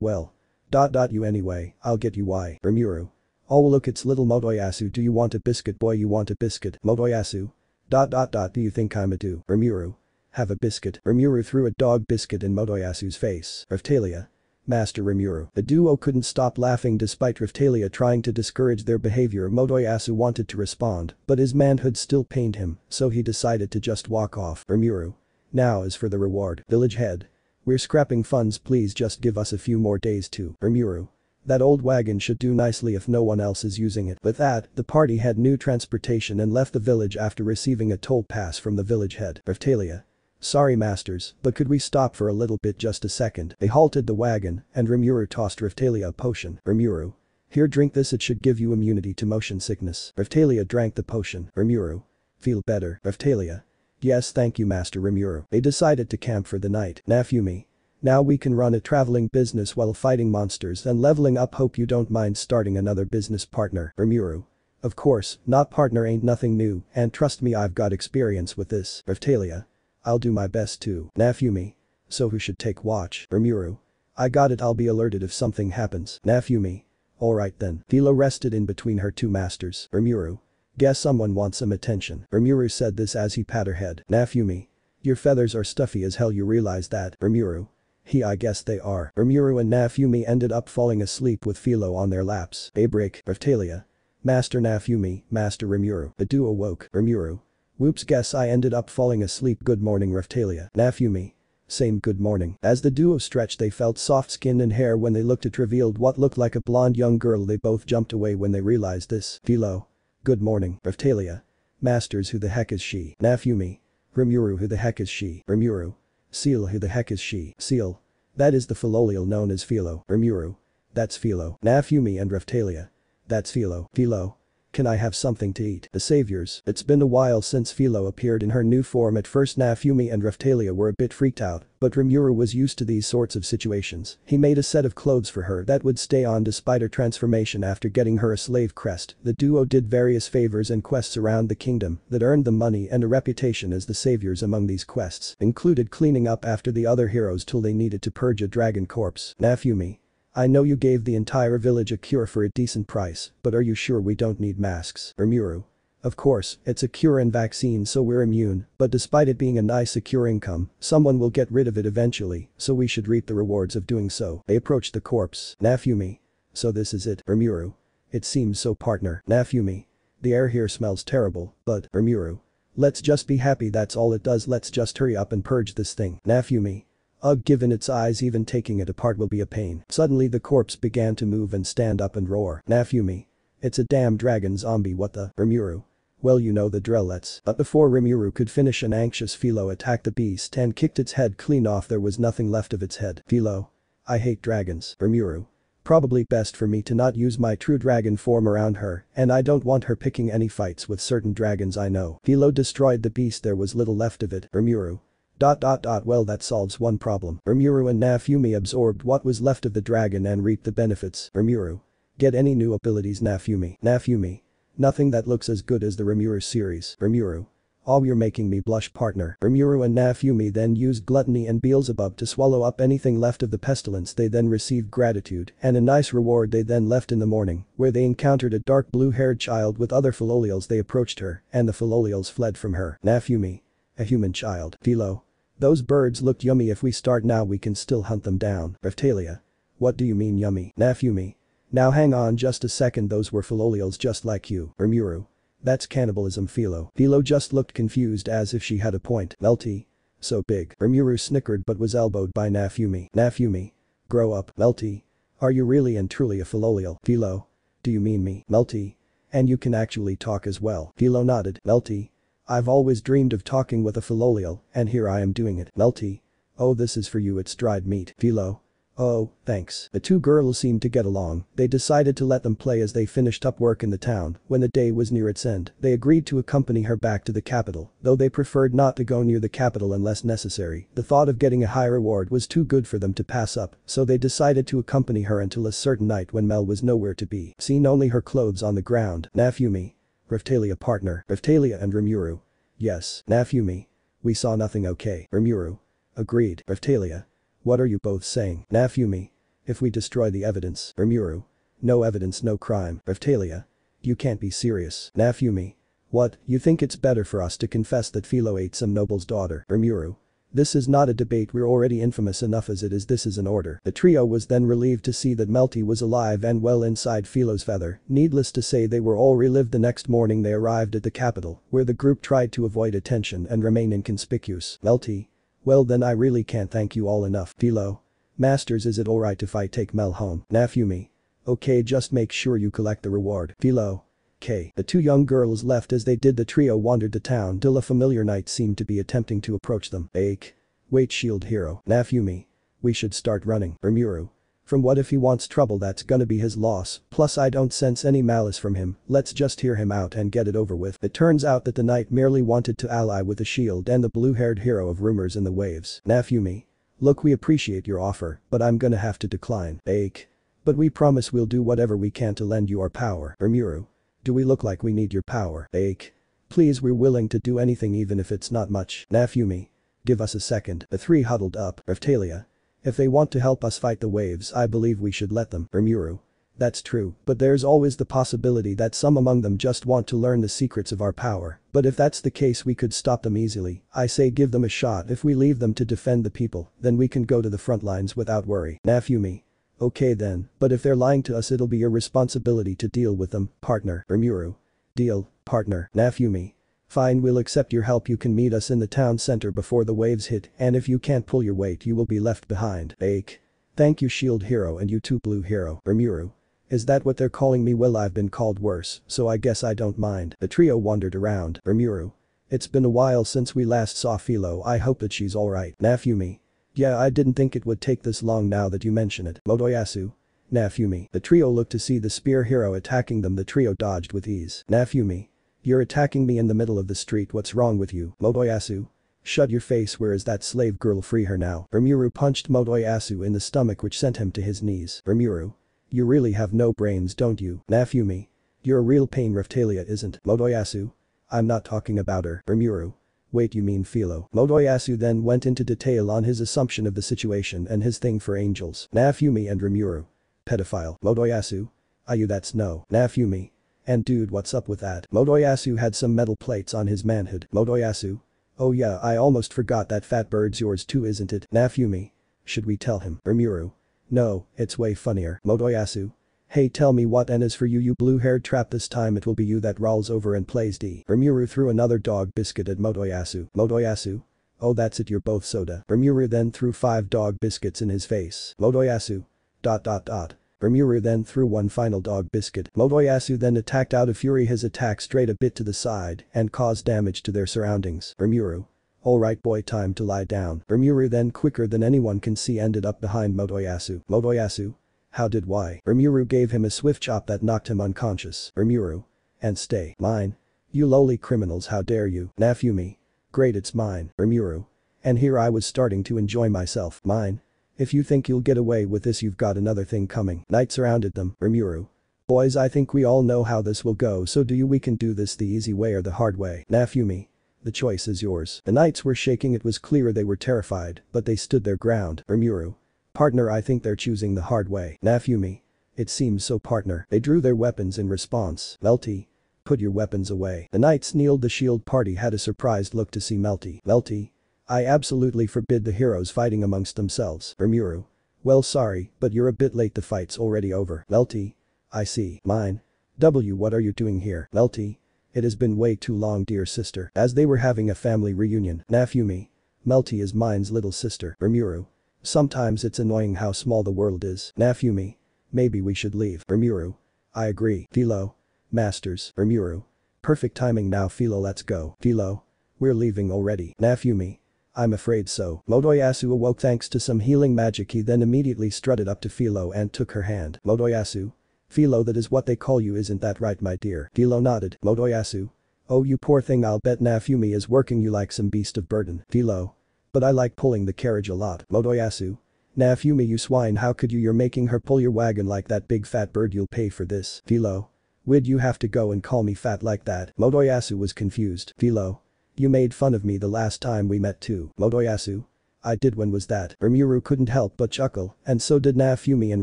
Well. Dot dot you anyway, I'll get you why. Rimuru. Oh look it's little Motoyasu do you want a biscuit boy you want a biscuit. Motoyasu. Dot dot dot do you think I'm a do. Rimuru. Have a biscuit. Rimuru threw a dog biscuit in Motoyasu's face. Raphtalia. Master Rimuru. The duo couldn't stop laughing despite Raphtalia trying to discourage their behavior Motoyasu wanted to respond, but his manhood still pained him, so he decided to just walk off. Rimuru. Now as for the reward. Village head. We're scrapping funds please just give us a few more days to. Rimuru. That old wagon should do nicely if no one else is using it. With that, the party had new transportation and left the village after receiving a toll pass from the village head. Raphtalia. Sorry masters, but could we stop for a little bit just a second? They halted the wagon, and Rimuru tossed Raphtalia a potion. Rimuru. Here drink this it should give you immunity to motion sickness. Raphtalia drank the potion. Rimuru. Feel better. Raphtalia. Yes thank you Master Rimuru. They decided to camp for the night. Naofumi. Now we can run a traveling business while fighting monsters and leveling up hope you don't mind starting another business partner. Rimuru. Of course, not partner ain't nothing new, and trust me I've got experience with this. Raphtalia. I'll do my best too. Naofumi. So who should take watch? Rimuru. I got it I'll be alerted if something happens. Naofumi. Alright then. Philo rested in between her two masters. Rimuru. Guess someone wants some attention. Rimuru said this as he pat her head. Naofumi. Your feathers are stuffy as hell you realize that. Rimuru. He I guess they are. Rimuru and Naofumi ended up falling asleep with Philo on their laps. Daybreak. Raphtalia. Master Naofumi, Master Rimuru. The duo woke. Rimuru. Whoops guess I ended up falling asleep good morning Raphtalia. Naofumi. Same good morning. As the duo stretched they felt soft skin and hair when they looked at revealed what looked like a blonde young girl they both jumped away when they realized this. Philo. Good morning. Raphtalia. Masters who the heck is she? Naofumi. Rimuru who the heck is she? Rimuru. Ciel who the heck is she? Ciel. That is the Philolial known as Philo. Rimuru. That's Philo. Naofumi and Raphtalia. That's Philo. Philo. Can I have something to eat? The saviors. It's been a while since Philo appeared in her new form at first Naofumi and Raphtalia were a bit freaked out, but Rimuru was used to these sorts of situations. He made a set of clothes for her that would stay on despite her transformation after getting her a slave crest. The duo did various favors and quests around the kingdom that earned them money and a reputation as the saviors among these quests, included cleaning up after the other heroes till they needed to purge a dragon corpse. Naofumi. I know you gave the entire village a cure for a decent price, but are you sure we don't need masks? Rimuru. Of course, it's a cure and vaccine so we're immune, but despite it being a nice secure income, someone will get rid of it eventually, so we should reap the rewards of doing so. They approached the corpse. Naofumi. So this is it, Rimuru. It seems so partner. Naofumi. The air here smells terrible, but, Rimuru. Let's just be happy that's all it does let's just hurry up and purge this thing. Naofumi. Ugh given its eyes even taking it apart will be a pain. Suddenly the corpse began to move and stand up and roar. Naofumi. It's a damn dragon zombie what the? Rimuru. Well you know the drill let's. But before Rimuru could finish an anxious Philo attacked the beast and kicked its head clean off there was nothing left of its head. Philo. I hate dragons. Rimuru. Probably best for me to not use my true dragon form around her, and I don't want her picking any fights with certain dragons I know. Philo destroyed the beast there was little left of it. Rimuru. Dot dot dot well that solves one problem. Rimuru and Naofumi absorbed what was left of the dragon and reaped the benefits. Rimuru. Get any new abilities Naofumi. Naofumi. Nothing that looks as good as the Rimuru series. Rimuru. Oh you're making me blush partner. Rimuru and Naofumi then used gluttony and Beelzebub to swallow up anything left of the pestilence they then received gratitude and a nice reward they then left in the morning, where they encountered a dark blue-haired child with other Philolials they approached her, and the Philolials fled from her. Naofumi. A human child. Philo. Those birds looked yummy if we start now we can still hunt them down. Raphtalia. What do you mean yummy? Naofumi. Now hang on just a second those were Philolials just like you. Rimuru. That's cannibalism Philo. Philo just looked confused as if she had a point. Melty. So big. Rimuru snickered but was elbowed by Naofumi. Naofumi. Grow up. Melty. Are you really and truly a Philolial? Philo. Do you mean me? Melty. And you can actually talk as well. Philo nodded. Melty. I've always dreamed of talking with a Philolial, and here I am doing it. Melty. Oh this is for you it's dried meat. Philo. Oh, thanks. The two girls seemed to get along, they decided to let them play as they finished up work in the town, when the day was near its end, they agreed to accompany her back to the capital, though they preferred not to go near the capital unless necessary, the thought of getting a high reward was too good for them to pass up, so they decided to accompany her until a certain night when Mel was nowhere to be, seen only her clothes on the ground, Naofumi. Raphtalia partner, Raphtalia and Rimuru. Yes, Naofumi. We saw nothing okay, Rimuru. Agreed, Raphtalia. What are you both saying? Naofumi? If we destroy the evidence, Rimuru. No evidence no crime, Raphtalia. You can't be serious, Naofumi. What, you think it's better for us to confess that Philo ate some noble's daughter, Rimuru. This is not a debate we're already infamous enough as it is this is an order. The trio was then relieved to see that Melty was alive and well inside Philo's feather, needless to say they were all relieved the next morning they arrived at the capital, where the group tried to avoid attention and remain inconspicuous. Melty. Well then I really can't thank you all enough. Philo. Masters is it alright if I take Mel home? Naofumi. Okay just make sure you collect the reward. Philo. K. The two young girls left as they did the trio wandered to town till a familiar knight seemed to be attempting to approach them. Ake. Wait shield hero. Naofumi. We should start running. Rimuru. From what if he wants trouble that's gonna be his loss, plus I don't sense any malice from him, let's just hear him out and get it over with. It turns out that the knight merely wanted to ally with the shield and the blue-haired hero of rumors in the waves. Naofumi. Look we appreciate your offer, but I'm gonna have to decline. Ake. But we promise we'll do whatever we can to lend you our power. Rimuru. Do we look like we need your power? Ake. Please we're willing to do anything even if it's not much. Naofumi. Give us a second. The three huddled up. Raphtalia. If they want to help us fight the waves I believe we should let them. Rimuru. That's true, but there's always the possibility that some among them just want to learn the secrets of our power, but if that's the case we could stop them easily, I say give them a shot if we leave them to defend the people, then we can go to the front lines without worry. Naofumi. Okay then, but if they're lying to us it'll be your responsibility to deal with them, partner. Rimuru. Deal, partner. Naofumi. Fine we'll accept your help you can meet us in the town center before the waves hit and if you can't pull your weight you will be left behind. Ake. Thank you shield hero and you too blue hero. Rimuru. Is that what they're calling me well I've been called worse, so I guess I don't mind. The trio wandered around. Rimuru. It's been a while since we last saw Philo I hope that she's alright. Naofumi. Yeah I didn't think it would take this long now that you mention it. Motoyasu. Naofumi. The trio looked to see the spear hero attacking them the trio dodged with ease. Naofumi. You're attacking me in the middle of the street what's wrong with you, Motoyasu? Shut your face where is that slave girl free her now. Rimuru punched Motoyasu in the stomach which sent him to his knees. Rimuru. You really have no brains don't you, Naofumi? You're a real pain Raphtalia isn't, Motoyasu? I'm not talking about her, Rimuru. Wait you mean Philo. Motoyasu then went into detail on his assumption of the situation and his thing for angels. Naofumi and Rimuru. Pedophile. Motoyasu. Are you that's no. Naofumi. And dude what's up with that? Motoyasu had some metal plates on his manhood. Motoyasu. Oh yeah I almost forgot that fat bird's yours too isn't it? Naofumi. Should we tell him? Rimuru. No, it's way funnier. Motoyasu. Hey tell me what N is for you you blue-haired trap this time it will be you that rolls over and plays D. Rimuru threw another dog biscuit at Motoyasu. Motoyasu. Oh that's it you're both soda. Rimuru then threw five dog biscuits in his face. Motoyasu. Dot dot dot. Rimuru then threw one final dog biscuit. Motoyasu then attacked out of fury his attack straight a bit to the side and caused damage to their surroundings. Rimuru. Alright boy time to lie down. Rimuru then quicker than anyone can see ended up behind Motoyasu. Motoyasu. How did why? Rimuru gave him a swift chop that knocked him unconscious. Rimuru. And stay. Myne. You lowly criminals how dare you. Naofumi. Great it's mine. Rimuru. And here I was starting to enjoy myself. Myne. If you think you'll get away with this you've got another thing coming. Knight surrounded them, Rimuru. Boys I think we all know how this will go so do you we can do this the easy way or the hard way. Naofumi. The choice is yours. The knights were shaking it was clear they were terrified, but they stood their ground. Rimuru. Partner I think they're choosing the hard way. Naofumi. It seems so partner. They drew their weapons in response. Melty. Put your weapons away. The knights kneeled the shield party had a surprised look to see Melty. Melty. I absolutely forbid the heroes fighting amongst themselves. Rimuru. Well sorry, but you're a bit late the fight's already over. Melty. I see. Myne. W what are you doing here? Melty. It has been way too long dear sister. As they were having a family reunion. Naofumi. Melty is Myne's little sister. Rimuru. Sometimes it's annoying how small the world is. Naofumi. Maybe we should leave. Rimuru. I agree. Philo. Masters. Rimuru. Perfect timing now Philo let's go. Philo. We're leaving already. Naofumi. I'm afraid so. Motoyasu awoke thanks to some healing magic he then immediately strutted up to Philo and took her hand. Motoyasu. Philo that is what they call you isn't that right my dear. Philo nodded. Motoyasu. Oh you poor thing I'll bet Naofumi is working you like some beast of burden. Philo. But I like pulling the carriage a lot. Motoyasu. Naofumi you swine how could you you're making her pull your wagon like that big fat bird you'll pay for this. Philo. Would you have to go and call me fat like that? Motoyasu was confused. Philo. You made fun of me the last time we met too, Motoyasu. I did when was that? Rimuru couldn't help but chuckle, and so did Naofumi in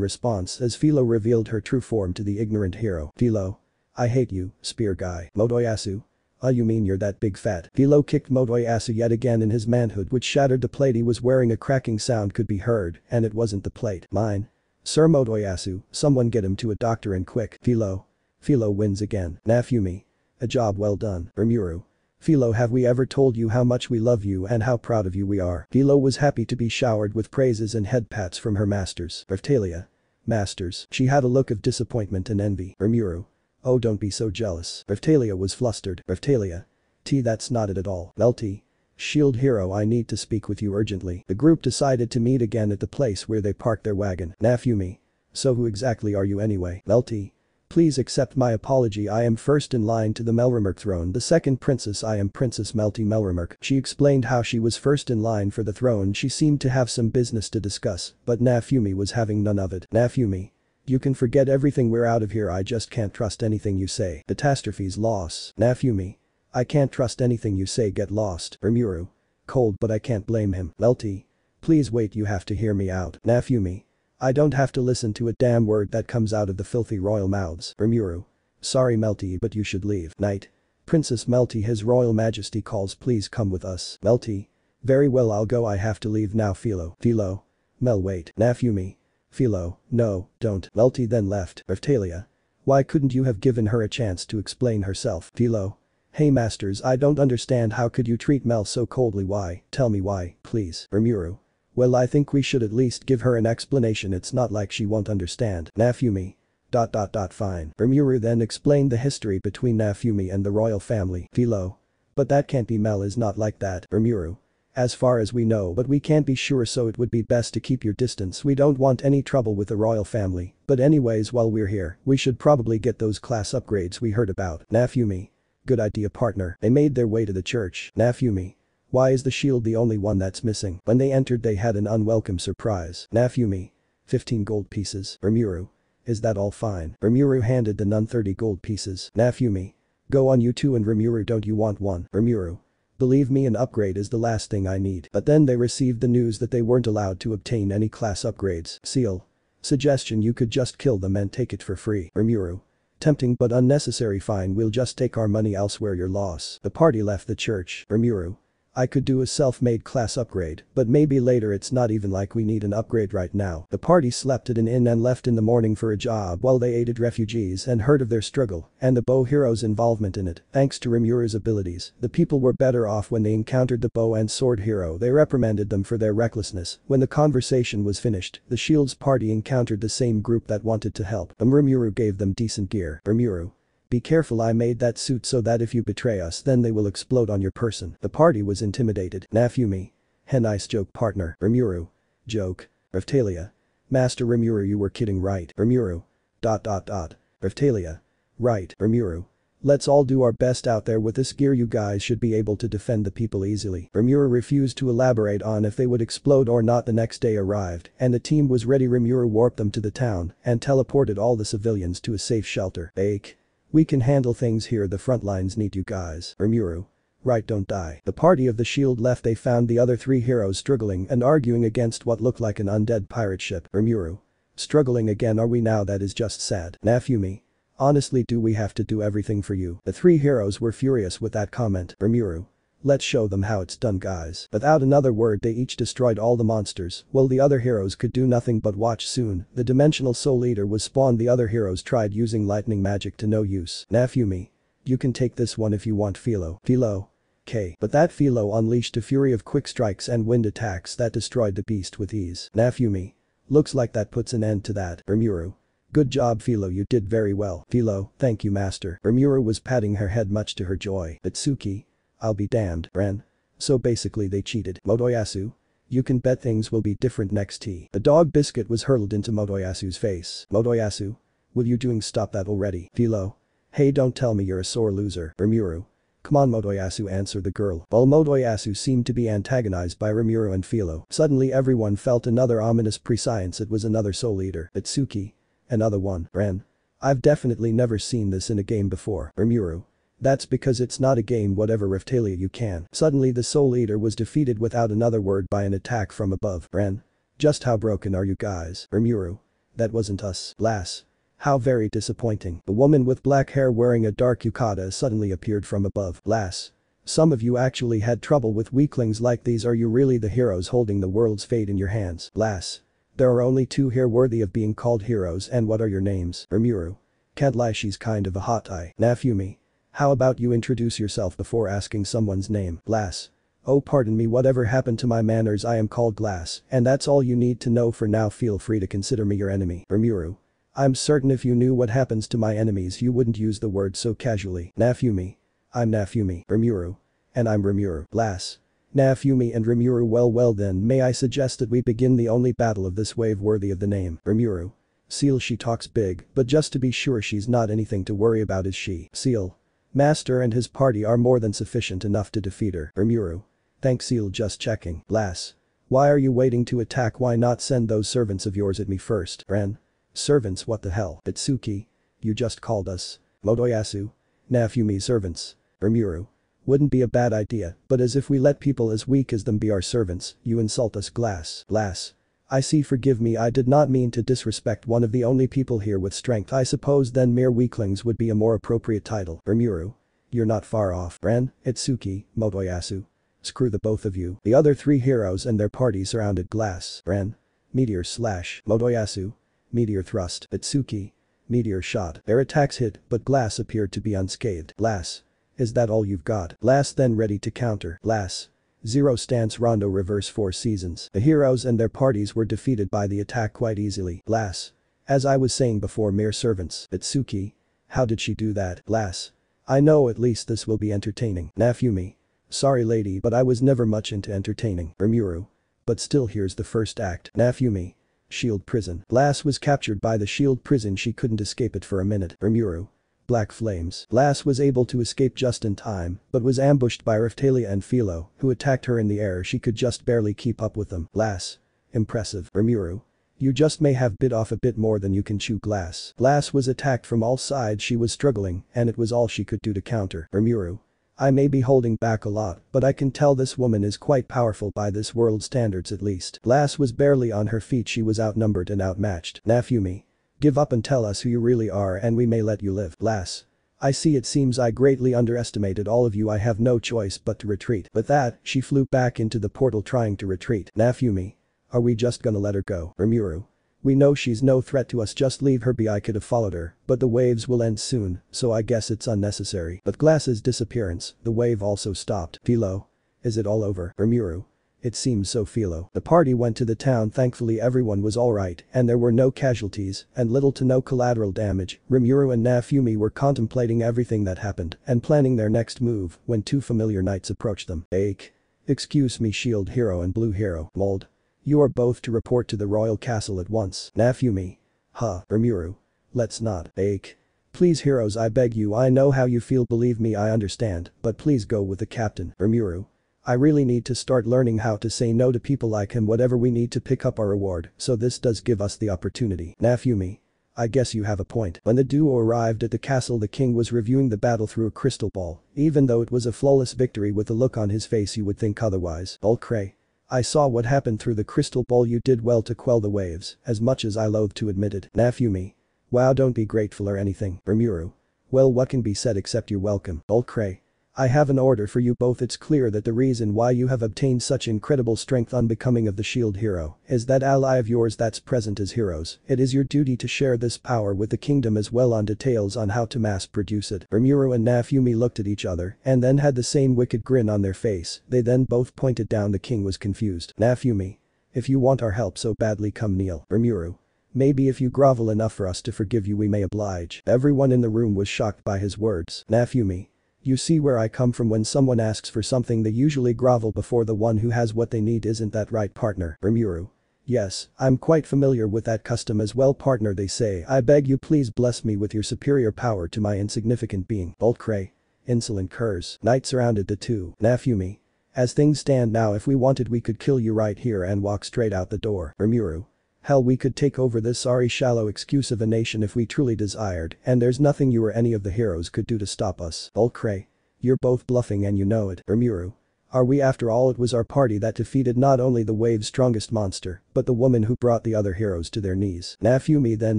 response as Philo revealed her true form to the ignorant hero. Philo. I hate you, spear guy. Motoyasu. Ah you mean you're that big fat. Philo kicked Motoyasu yet again in his manhood which shattered the plate he was wearing a cracking sound could be heard, and it wasn't the plate. Myne. Sir Motoyasu, someone get him to a doctor and quick. Philo. Philo wins again. Naofumi. A job well done. Rimuru. Philo have we ever told you how much we love you and how proud of you we are. Philo was happy to be showered with praises and head pats from her masters. Raphtalia. Masters. She had a look of disappointment and envy. Rimuru. Oh don't be so jealous. Raphtalia was flustered. Raphtalia. T that's not it at all. Melty. Shield hero I need to speak with you urgently. The group decided to meet again at the place where they parked their wagon. Naofumi. So who exactly are you anyway? Melty. Please accept my apology I am first in line to the Melromarc throne the second princess I am Princess Melty Melromarc. She explained how she was first in line for the throne she seemed to have some business to discuss, but Naofumi was having none of it. Naofumi. You can forget everything we're out of here I just can't trust anything you say. Catastrophe's loss. Naofumi. I can't trust anything you say get lost. Rimuru. Cold but I can't blame him. Melty. Please wait you have to hear me out. Naofumi. I don't have to listen to a damn word that comes out of the filthy royal mouths. Rimuru. Sorry Melty but you should leave. Knight. Princess Melty his royal majesty calls please come with us. Melty. Very well I'll go I have to leave now Philo. Philo. Mel wait. Naofumi. Philo. No, don't. Melty then left. Raphtalia. Why couldn't you have given her a chance to explain herself? Philo. Hey masters I don't understand how could you treat Mel so coldly why, tell me why, please. Rimuru. Well I think we should at least give her an explanation it's not like she won't understand. Naofumi. Dot dot dot fine. Rimuru then explained the history between Naofumi and the royal family. Philo. But that can't be Mel is not like that. Rimuru. As far as we know but we can't be sure so it would be best to keep your distance we don't want any trouble with the royal family, but anyways while we're here, we should probably get those class upgrades we heard about. Naofumi. Good idea partner. They made their way to the church. Naofumi. Why is the shield the only one that's missing? When they entered they had an unwelcome surprise. Naofumi. 15 gold pieces. Rimuru. Is that all fine? Rimuru handed the nun 30 gold pieces. Naofumi. Go on you two and Rimuru don't you want one? Rimuru. Believe me an upgrade is the last thing I need. But then they received the news that they weren't allowed to obtain any class upgrades. Ciel. Suggestion you could just kill them and take it for free. Rimuru. Tempting but unnecessary fine we'll just take our money elsewhere your loss. The party left the church. Rimuru. I could do a self-made class upgrade, but maybe later it's not even like we need an upgrade right now. The party slept at an inn and left in the morning for a job while they aided refugees and heard of their struggle and the bow hero's involvement in it. Thanks to Rimuru's abilities, the people were better off when they encountered the bow and sword hero they reprimanded them for their recklessness. When the conversation was finished, the shield's party encountered the same group that wanted to help. Rimuru gave them decent gear. Rimuru. Be careful I made that suit so that if you betray us then they will explode on your person. The party was intimidated. Naofumi. He nice joke partner. Rimuru. Joke. Raphtalia. Master Rimuru you were kidding right. Rimuru. Dot dot dot. Raphtalia. Right. Rimuru. Let's all do our best out there with this gear you guys should be able to defend the people easily. Rimuru refused to elaborate on if they would explode or not the next day arrived and the team was ready Rimuru warped them to the town and teleported all the civilians to a safe shelter. Bake. We can handle things here the front lines need you guys. Rimuru. Right don't die. The party of the shield left they found the other three heroes struggling and arguing against what looked like an undead pirate ship. Rimuru. Struggling again are we now that is just sad. Naofumi. Honestly do we have to do everything for you? The three heroes were furious with that comment. Rimuru. Let's show them how it's done guys. Without another word they each destroyed all the monsters, while the other heroes could do nothing but watch soon, the dimensional soul eater was spawned the other heroes tried using lightning magic to no use. Naofumi. You can take this one if you want Philo. Philo. K. But that Philo unleashed a fury of quick strikes and wind attacks that destroyed the beast with ease. Naofumi. Looks like that puts an end to that. Rimuru. Good job Philo you did very well. Philo, thank you master. Rimuru was patting her head much to her joy. Itsuki. I'll be damned, Ren. So basically they cheated. Motoyasu. You can bet things will be different next T. A dog biscuit was hurled into Motoyasu's face. Motoyasu. Will you doing stop that already? Philo. Hey don't tell me you're a sore loser. Rimuru. Come on Motoyasu answered the girl. While Motoyasu seemed to be antagonized by Rimuru and Philo, suddenly everyone felt another ominous prescience it was another soul eater. Itsuki. Another one. Ren. I've definitely never seen this in a game before. Rimuru. That's because it's not a game whatever Raphtalia you can. Suddenly the Soul Eater was defeated without another word by an attack from above. Ren. Just how broken are you guys? Rimuru. That wasn't us. Glass. How very disappointing. The woman with black hair wearing a dark yukata suddenly appeared from above. Glass. Some of you actually had trouble with weaklings like these are you really the heroes holding the world's fate in your hands? Glass. There are only two here worthy of being called heroes and what are your names? Rimuru. Can't lie she's kind of a hot eye. Naofumi. How about you introduce yourself before asking someone's name, Glass. Oh pardon me whatever happened to my manners I am called Glass and that's all you need to know for now feel free to consider me your enemy. Rimuru. I'm certain if you knew what happens to my enemies you wouldn't use the word so casually. Naofumi. I'm Naofumi. Rimuru. And I'm Rimuru. Glass. Naofumi and Rimuru well well then may I suggest that we begin the only battle of this wave worthy of the name. Rimuru. Ciel she talks big, but just to be sure she's not anything to worry about is she. Ciel. Master and his party are more than sufficient enough to defeat her. Rimuru. Thanks Ciel just checking. Glass. Why are you waiting to attack why not send those servants of yours at me first, Ren? Servants what the hell? Itsuki. You just called us. Motoyasu. Naofumi servants. Rimuru. Wouldn't be a bad idea, but as if we let people as weak as them be our servants, you insult us glass. Glass. I see forgive me I did not mean to disrespect one of the only people here with strength I suppose then mere weaklings would be a more appropriate title. Rimuru. You're not far off. Ren, Itsuki, Motoyasu. Screw the both of you. The other three heroes and their party surrounded Glass. Ren. Meteor slash. Motoyasu. Meteor thrust. Itsuki. Meteor shot. Their attacks hit, but Glass appeared to be unscathed. Glass. Is that all you've got? Glass then ready to counter. Glass. Zero stance rondo reverse 4 seasons. The heroes and their parties were defeated by the attack quite easily. Glass. As I was saying before mere servants. Itsuki. How did she do that? Glass. I know at least this will be entertaining. Naofumi. Sorry lady but I was never much into entertaining. Rimuru. But still here's the first act. Naofumi. Shield prison. Glass was captured by the shield prison she couldn't escape it for a minute. Rimuru. Black flames. Glass was able to escape just in time, but was ambushed by Raphtalia and Philo, who attacked her in the air she could just barely keep up with them. Glass. Impressive. Rimuru. You just may have bit off a bit more than you can chew glass. Lass was attacked from all sides she was struggling and it was all she could do to counter. Rimuru. I may be holding back a lot, but I can tell this woman is quite powerful by this world standards at least. Glass was barely on her feet she was outnumbered and outmatched. Naofumi. Give up and tell us who you really are and we may let you live. Glass. I see it seems I greatly underestimated all of you I have no choice but to retreat. With that, she flew back into the portal trying to retreat. Naofumi. Are we just gonna let her go? Rimuru. We know she's no threat to us just leave her be I could have followed her, but the waves will end soon, so I guess it's unnecessary. With Glass's disappearance, the wave also stopped. Philo. Is it all over? Rimuru. It seems so Philo. The party went to the town thankfully everyone was alright and there were no casualties and little to no collateral damage. Rimuru and Naofumi were contemplating everything that happened and planning their next move when two familiar knights approached them. Ache. Excuse me shield hero and blue hero. Mold. You are both to report to the royal castle at once. Naofumi. Huh, Rimuru. Let's not. Ache. Please heroes I beg you I know how you feel believe me I understand, but please go with the captain. Rimuru. I really need to start learning how to say no to people like him whatever we need to pick up our reward, so this does give us the opportunity. Naofumi. I guess you have a point. When the duo arrived at the castle the king was reviewing the battle through a crystal ball, even though it was a flawless victory with a look on his face you would think otherwise. Aultcray. I saw what happened through the crystal ball you did well to quell the waves, as much as I loathe to admit it. Naofumi. Wow don't be grateful or anything. Rimuru. Well what can be said except you're welcome. Aultcray. I have an order for you both it's clear that the reason why you have obtained such incredible strength unbecoming of the shield hero is that ally of yours that's present as heroes. It is your duty to share this power with the kingdom as well on details on how to mass produce it. Rimuru and Naofumi looked at each other and then had the same wicked grin on their face, they then both pointed down the king was confused. Naofumi. If you want our help so badly come kneel. Rimuru. Maybe if you grovel enough for us to forgive you we may oblige. Everyone in the room was shocked by his words. Naofumi. You see where I come from when someone asks for something they usually grovel before the one who has what they need isn't that right partner. Rimuru. Yes, I'm quite familiar with that custom as well partner they say I beg you please bless me with your superior power to my insignificant being. Aultcray. Insolent curs. Knight surrounded the two. Naofumi. As things stand now if we wanted we could kill you right here and walk straight out the door. Rimuru. Hell we could take over this sorry shallow excuse of a nation if we truly desired and there's nothing you or any of the heroes could do to stop us. Aultcray. You're both bluffing and you know it. Rimuru. Are we after all it was our party that defeated not only the wave's strongest monster, but the woman who brought the other heroes to their knees. Naofumi then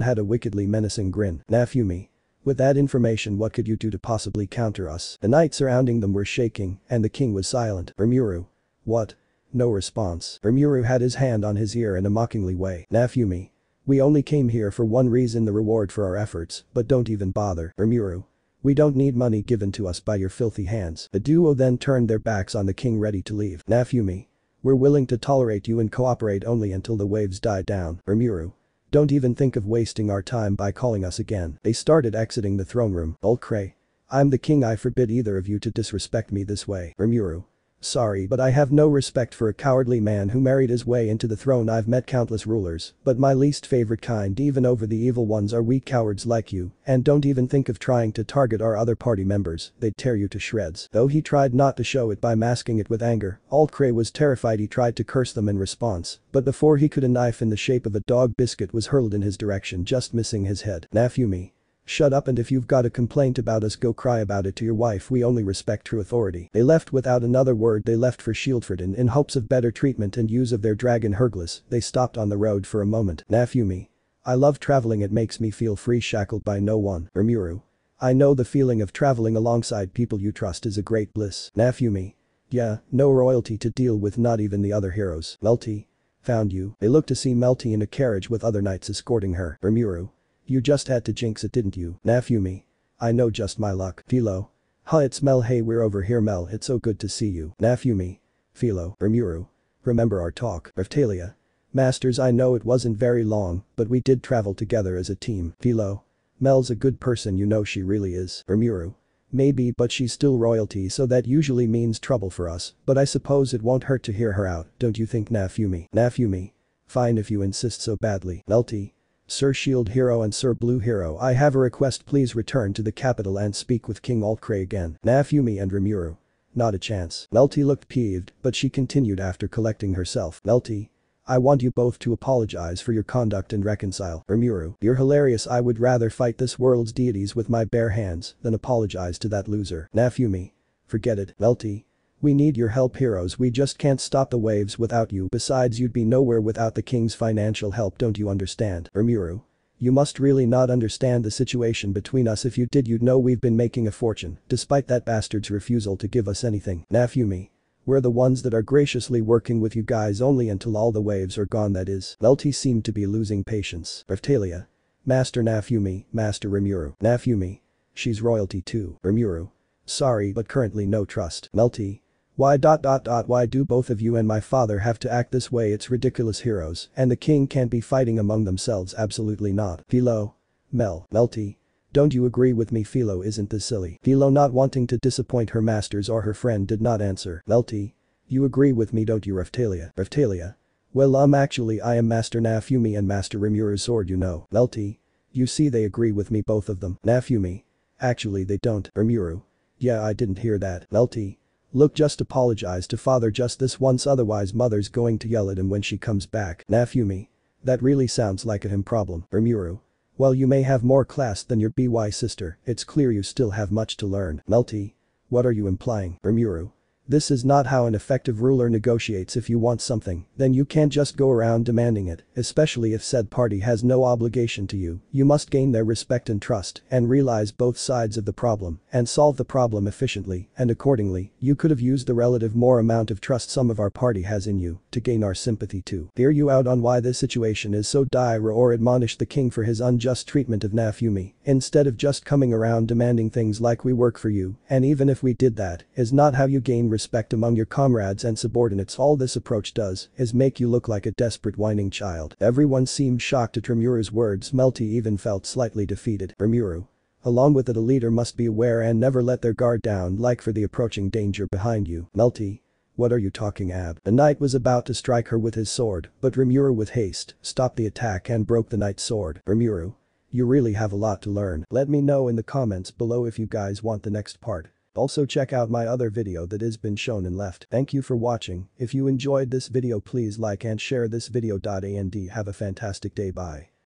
had a wickedly menacing grin. Naofumi. With that information what could you do to possibly counter us? The knights surrounding them were shaking and the king was silent. Rimuru. What? No response. Rimuru had his hand on his ear in a mockingly way. Naofumi. We only came here for one reason the reward for our efforts, but don't even bother. Rimuru. We don't need money given to us by your filthy hands. The duo then turned their backs on the king ready to leave. Naofumi. We're willing to tolerate you and cooperate only until the waves die down. Rimuru. Don't even think of wasting our time by calling us again. They started exiting the throne room. Aultcray. I'm the king I forbid either of you to disrespect me this way. Rimuru. Sorry but I have no respect for a cowardly man who married his way into the throne I've met countless rulers, but my least favorite kind even over the evil ones are weak cowards like you, and don't even think of trying to target our other party members, they'd tear you to shreds. Though he tried not to show it by masking it with anger, Aultcray was terrified he tried to curse them in response, but before he could a knife in the shape of a dog biscuit was hurled in his direction just missing his head. Naofumi. Shut up and if you've got a complaint about us go cry about it to your wife we only respect true authority. They left without another word they left for Shieldford and in hopes of better treatment and use of their dragon Hourglass, they stopped on the road for a moment. Naofumi. I love traveling it makes me feel free shackled by no one. Rimuru. I know the feeling of traveling alongside people you trust is a great bliss. Naofumi. Yeah, no royalty to deal with not even the other heroes. Melty. Found you. They looked to see Melty in a carriage with other knights escorting her. Rimuru. You just had to jinx it didn't you? Naofumi? I know just my luck. Philo. Hi it's Mel hey we're over here Mel it's so good to see you. Naofumi. Philo. Rimuru. Remember our talk. Raphtalia. Masters I know it wasn't very long, but we did travel together as a team. Philo. Mel's a good person you know she really is. Rimuru. Maybe but she's still royalty so that usually means trouble for us, but I suppose it won't hurt to hear her out, don't you think Naofumi? Naofumi. Fine if you insist so badly. Melty. Sir Shield Hero and Sir Blue Hero I have a request please return to the capital and speak with King Aultcray again. Naofumi and Rimuru. Not a chance. Melty looked peeved, but she continued after collecting herself. Melty. I want you both to apologize for your conduct and reconcile. Rimuru. You're hilarious I would rather fight this world's deities with my bare hands than apologize to that loser. Naofumi. Forget it. Melty. We need your help heroes we just can't stop the waves without you besides you'd be nowhere without the king's financial help don't you understand. Rimuru. You must really not understand the situation between us if you did you'd know we've been making a fortune, despite that bastard's refusal to give us anything. Naofumi. We're the ones that are graciously working with you guys only until all the waves are gone that is. Melty seemed to be losing patience. Raphtalia. Master Naofumi, Master Rimuru. Naofumi. She's royalty too. Rimuru. Sorry but currently no trust. Melty. Why dot dot dot why do both of you and my father have to act this way it's ridiculous heroes and the king can't be fighting among themselves absolutely not. Philo. Mel. Melty. Don't you agree with me Philo isn't this silly? Philo not wanting to disappoint her masters or her friend did not answer. Melty. You agree with me don't you Raphtalia? Raphtalia. Well um actually I am Master Naofumi and Master Rimuru's sword you know. Melty. You see they agree with me both of them. Naofumi. Actually they don't. Rimuru. Yeah I didn't hear that. Melty. Look just apologize to father just this once otherwise mother's going to yell at him when she comes back. Naofumi. That really sounds like a him problem. Rimuru. While you may have more class than your BY sister, it's clear you still have much to learn. Melty. What are you implying? Rimuru. This is not how an effective ruler negotiates if you want something, then you can't just go around demanding it, especially if said party has no obligation to you, you must gain their respect and trust and realize both sides of the problem and solve the problem efficiently and accordingly, you could have used the relative more amount of trust some of our party has in you to gain our sympathy too. Hear you out on why this situation is so dire or admonish the king for his unjust treatment of Naofumi instead of just coming around demanding things like we work for you and even if we did that, is not how you gain respect among your comrades and subordinates all this approach does is make you look like a desperate whining child. Everyone seemed shocked at Rimuru's words Melty even felt slightly defeated. Rimuru. Along with it a leader must be aware and never let their guard down like for the approaching danger behind you. Melty. What are you talking ab? The knight was about to strike her with his sword, but Rimuru with haste stopped the attack and broke the knight's sword. Rimuru. You really have a lot to learn. Let me know in the comments below if you guys want the next part. Also check out my other video that has been shown and left. Thank you for watching, if you enjoyed this video please like and share this video. And have a fantastic day bye.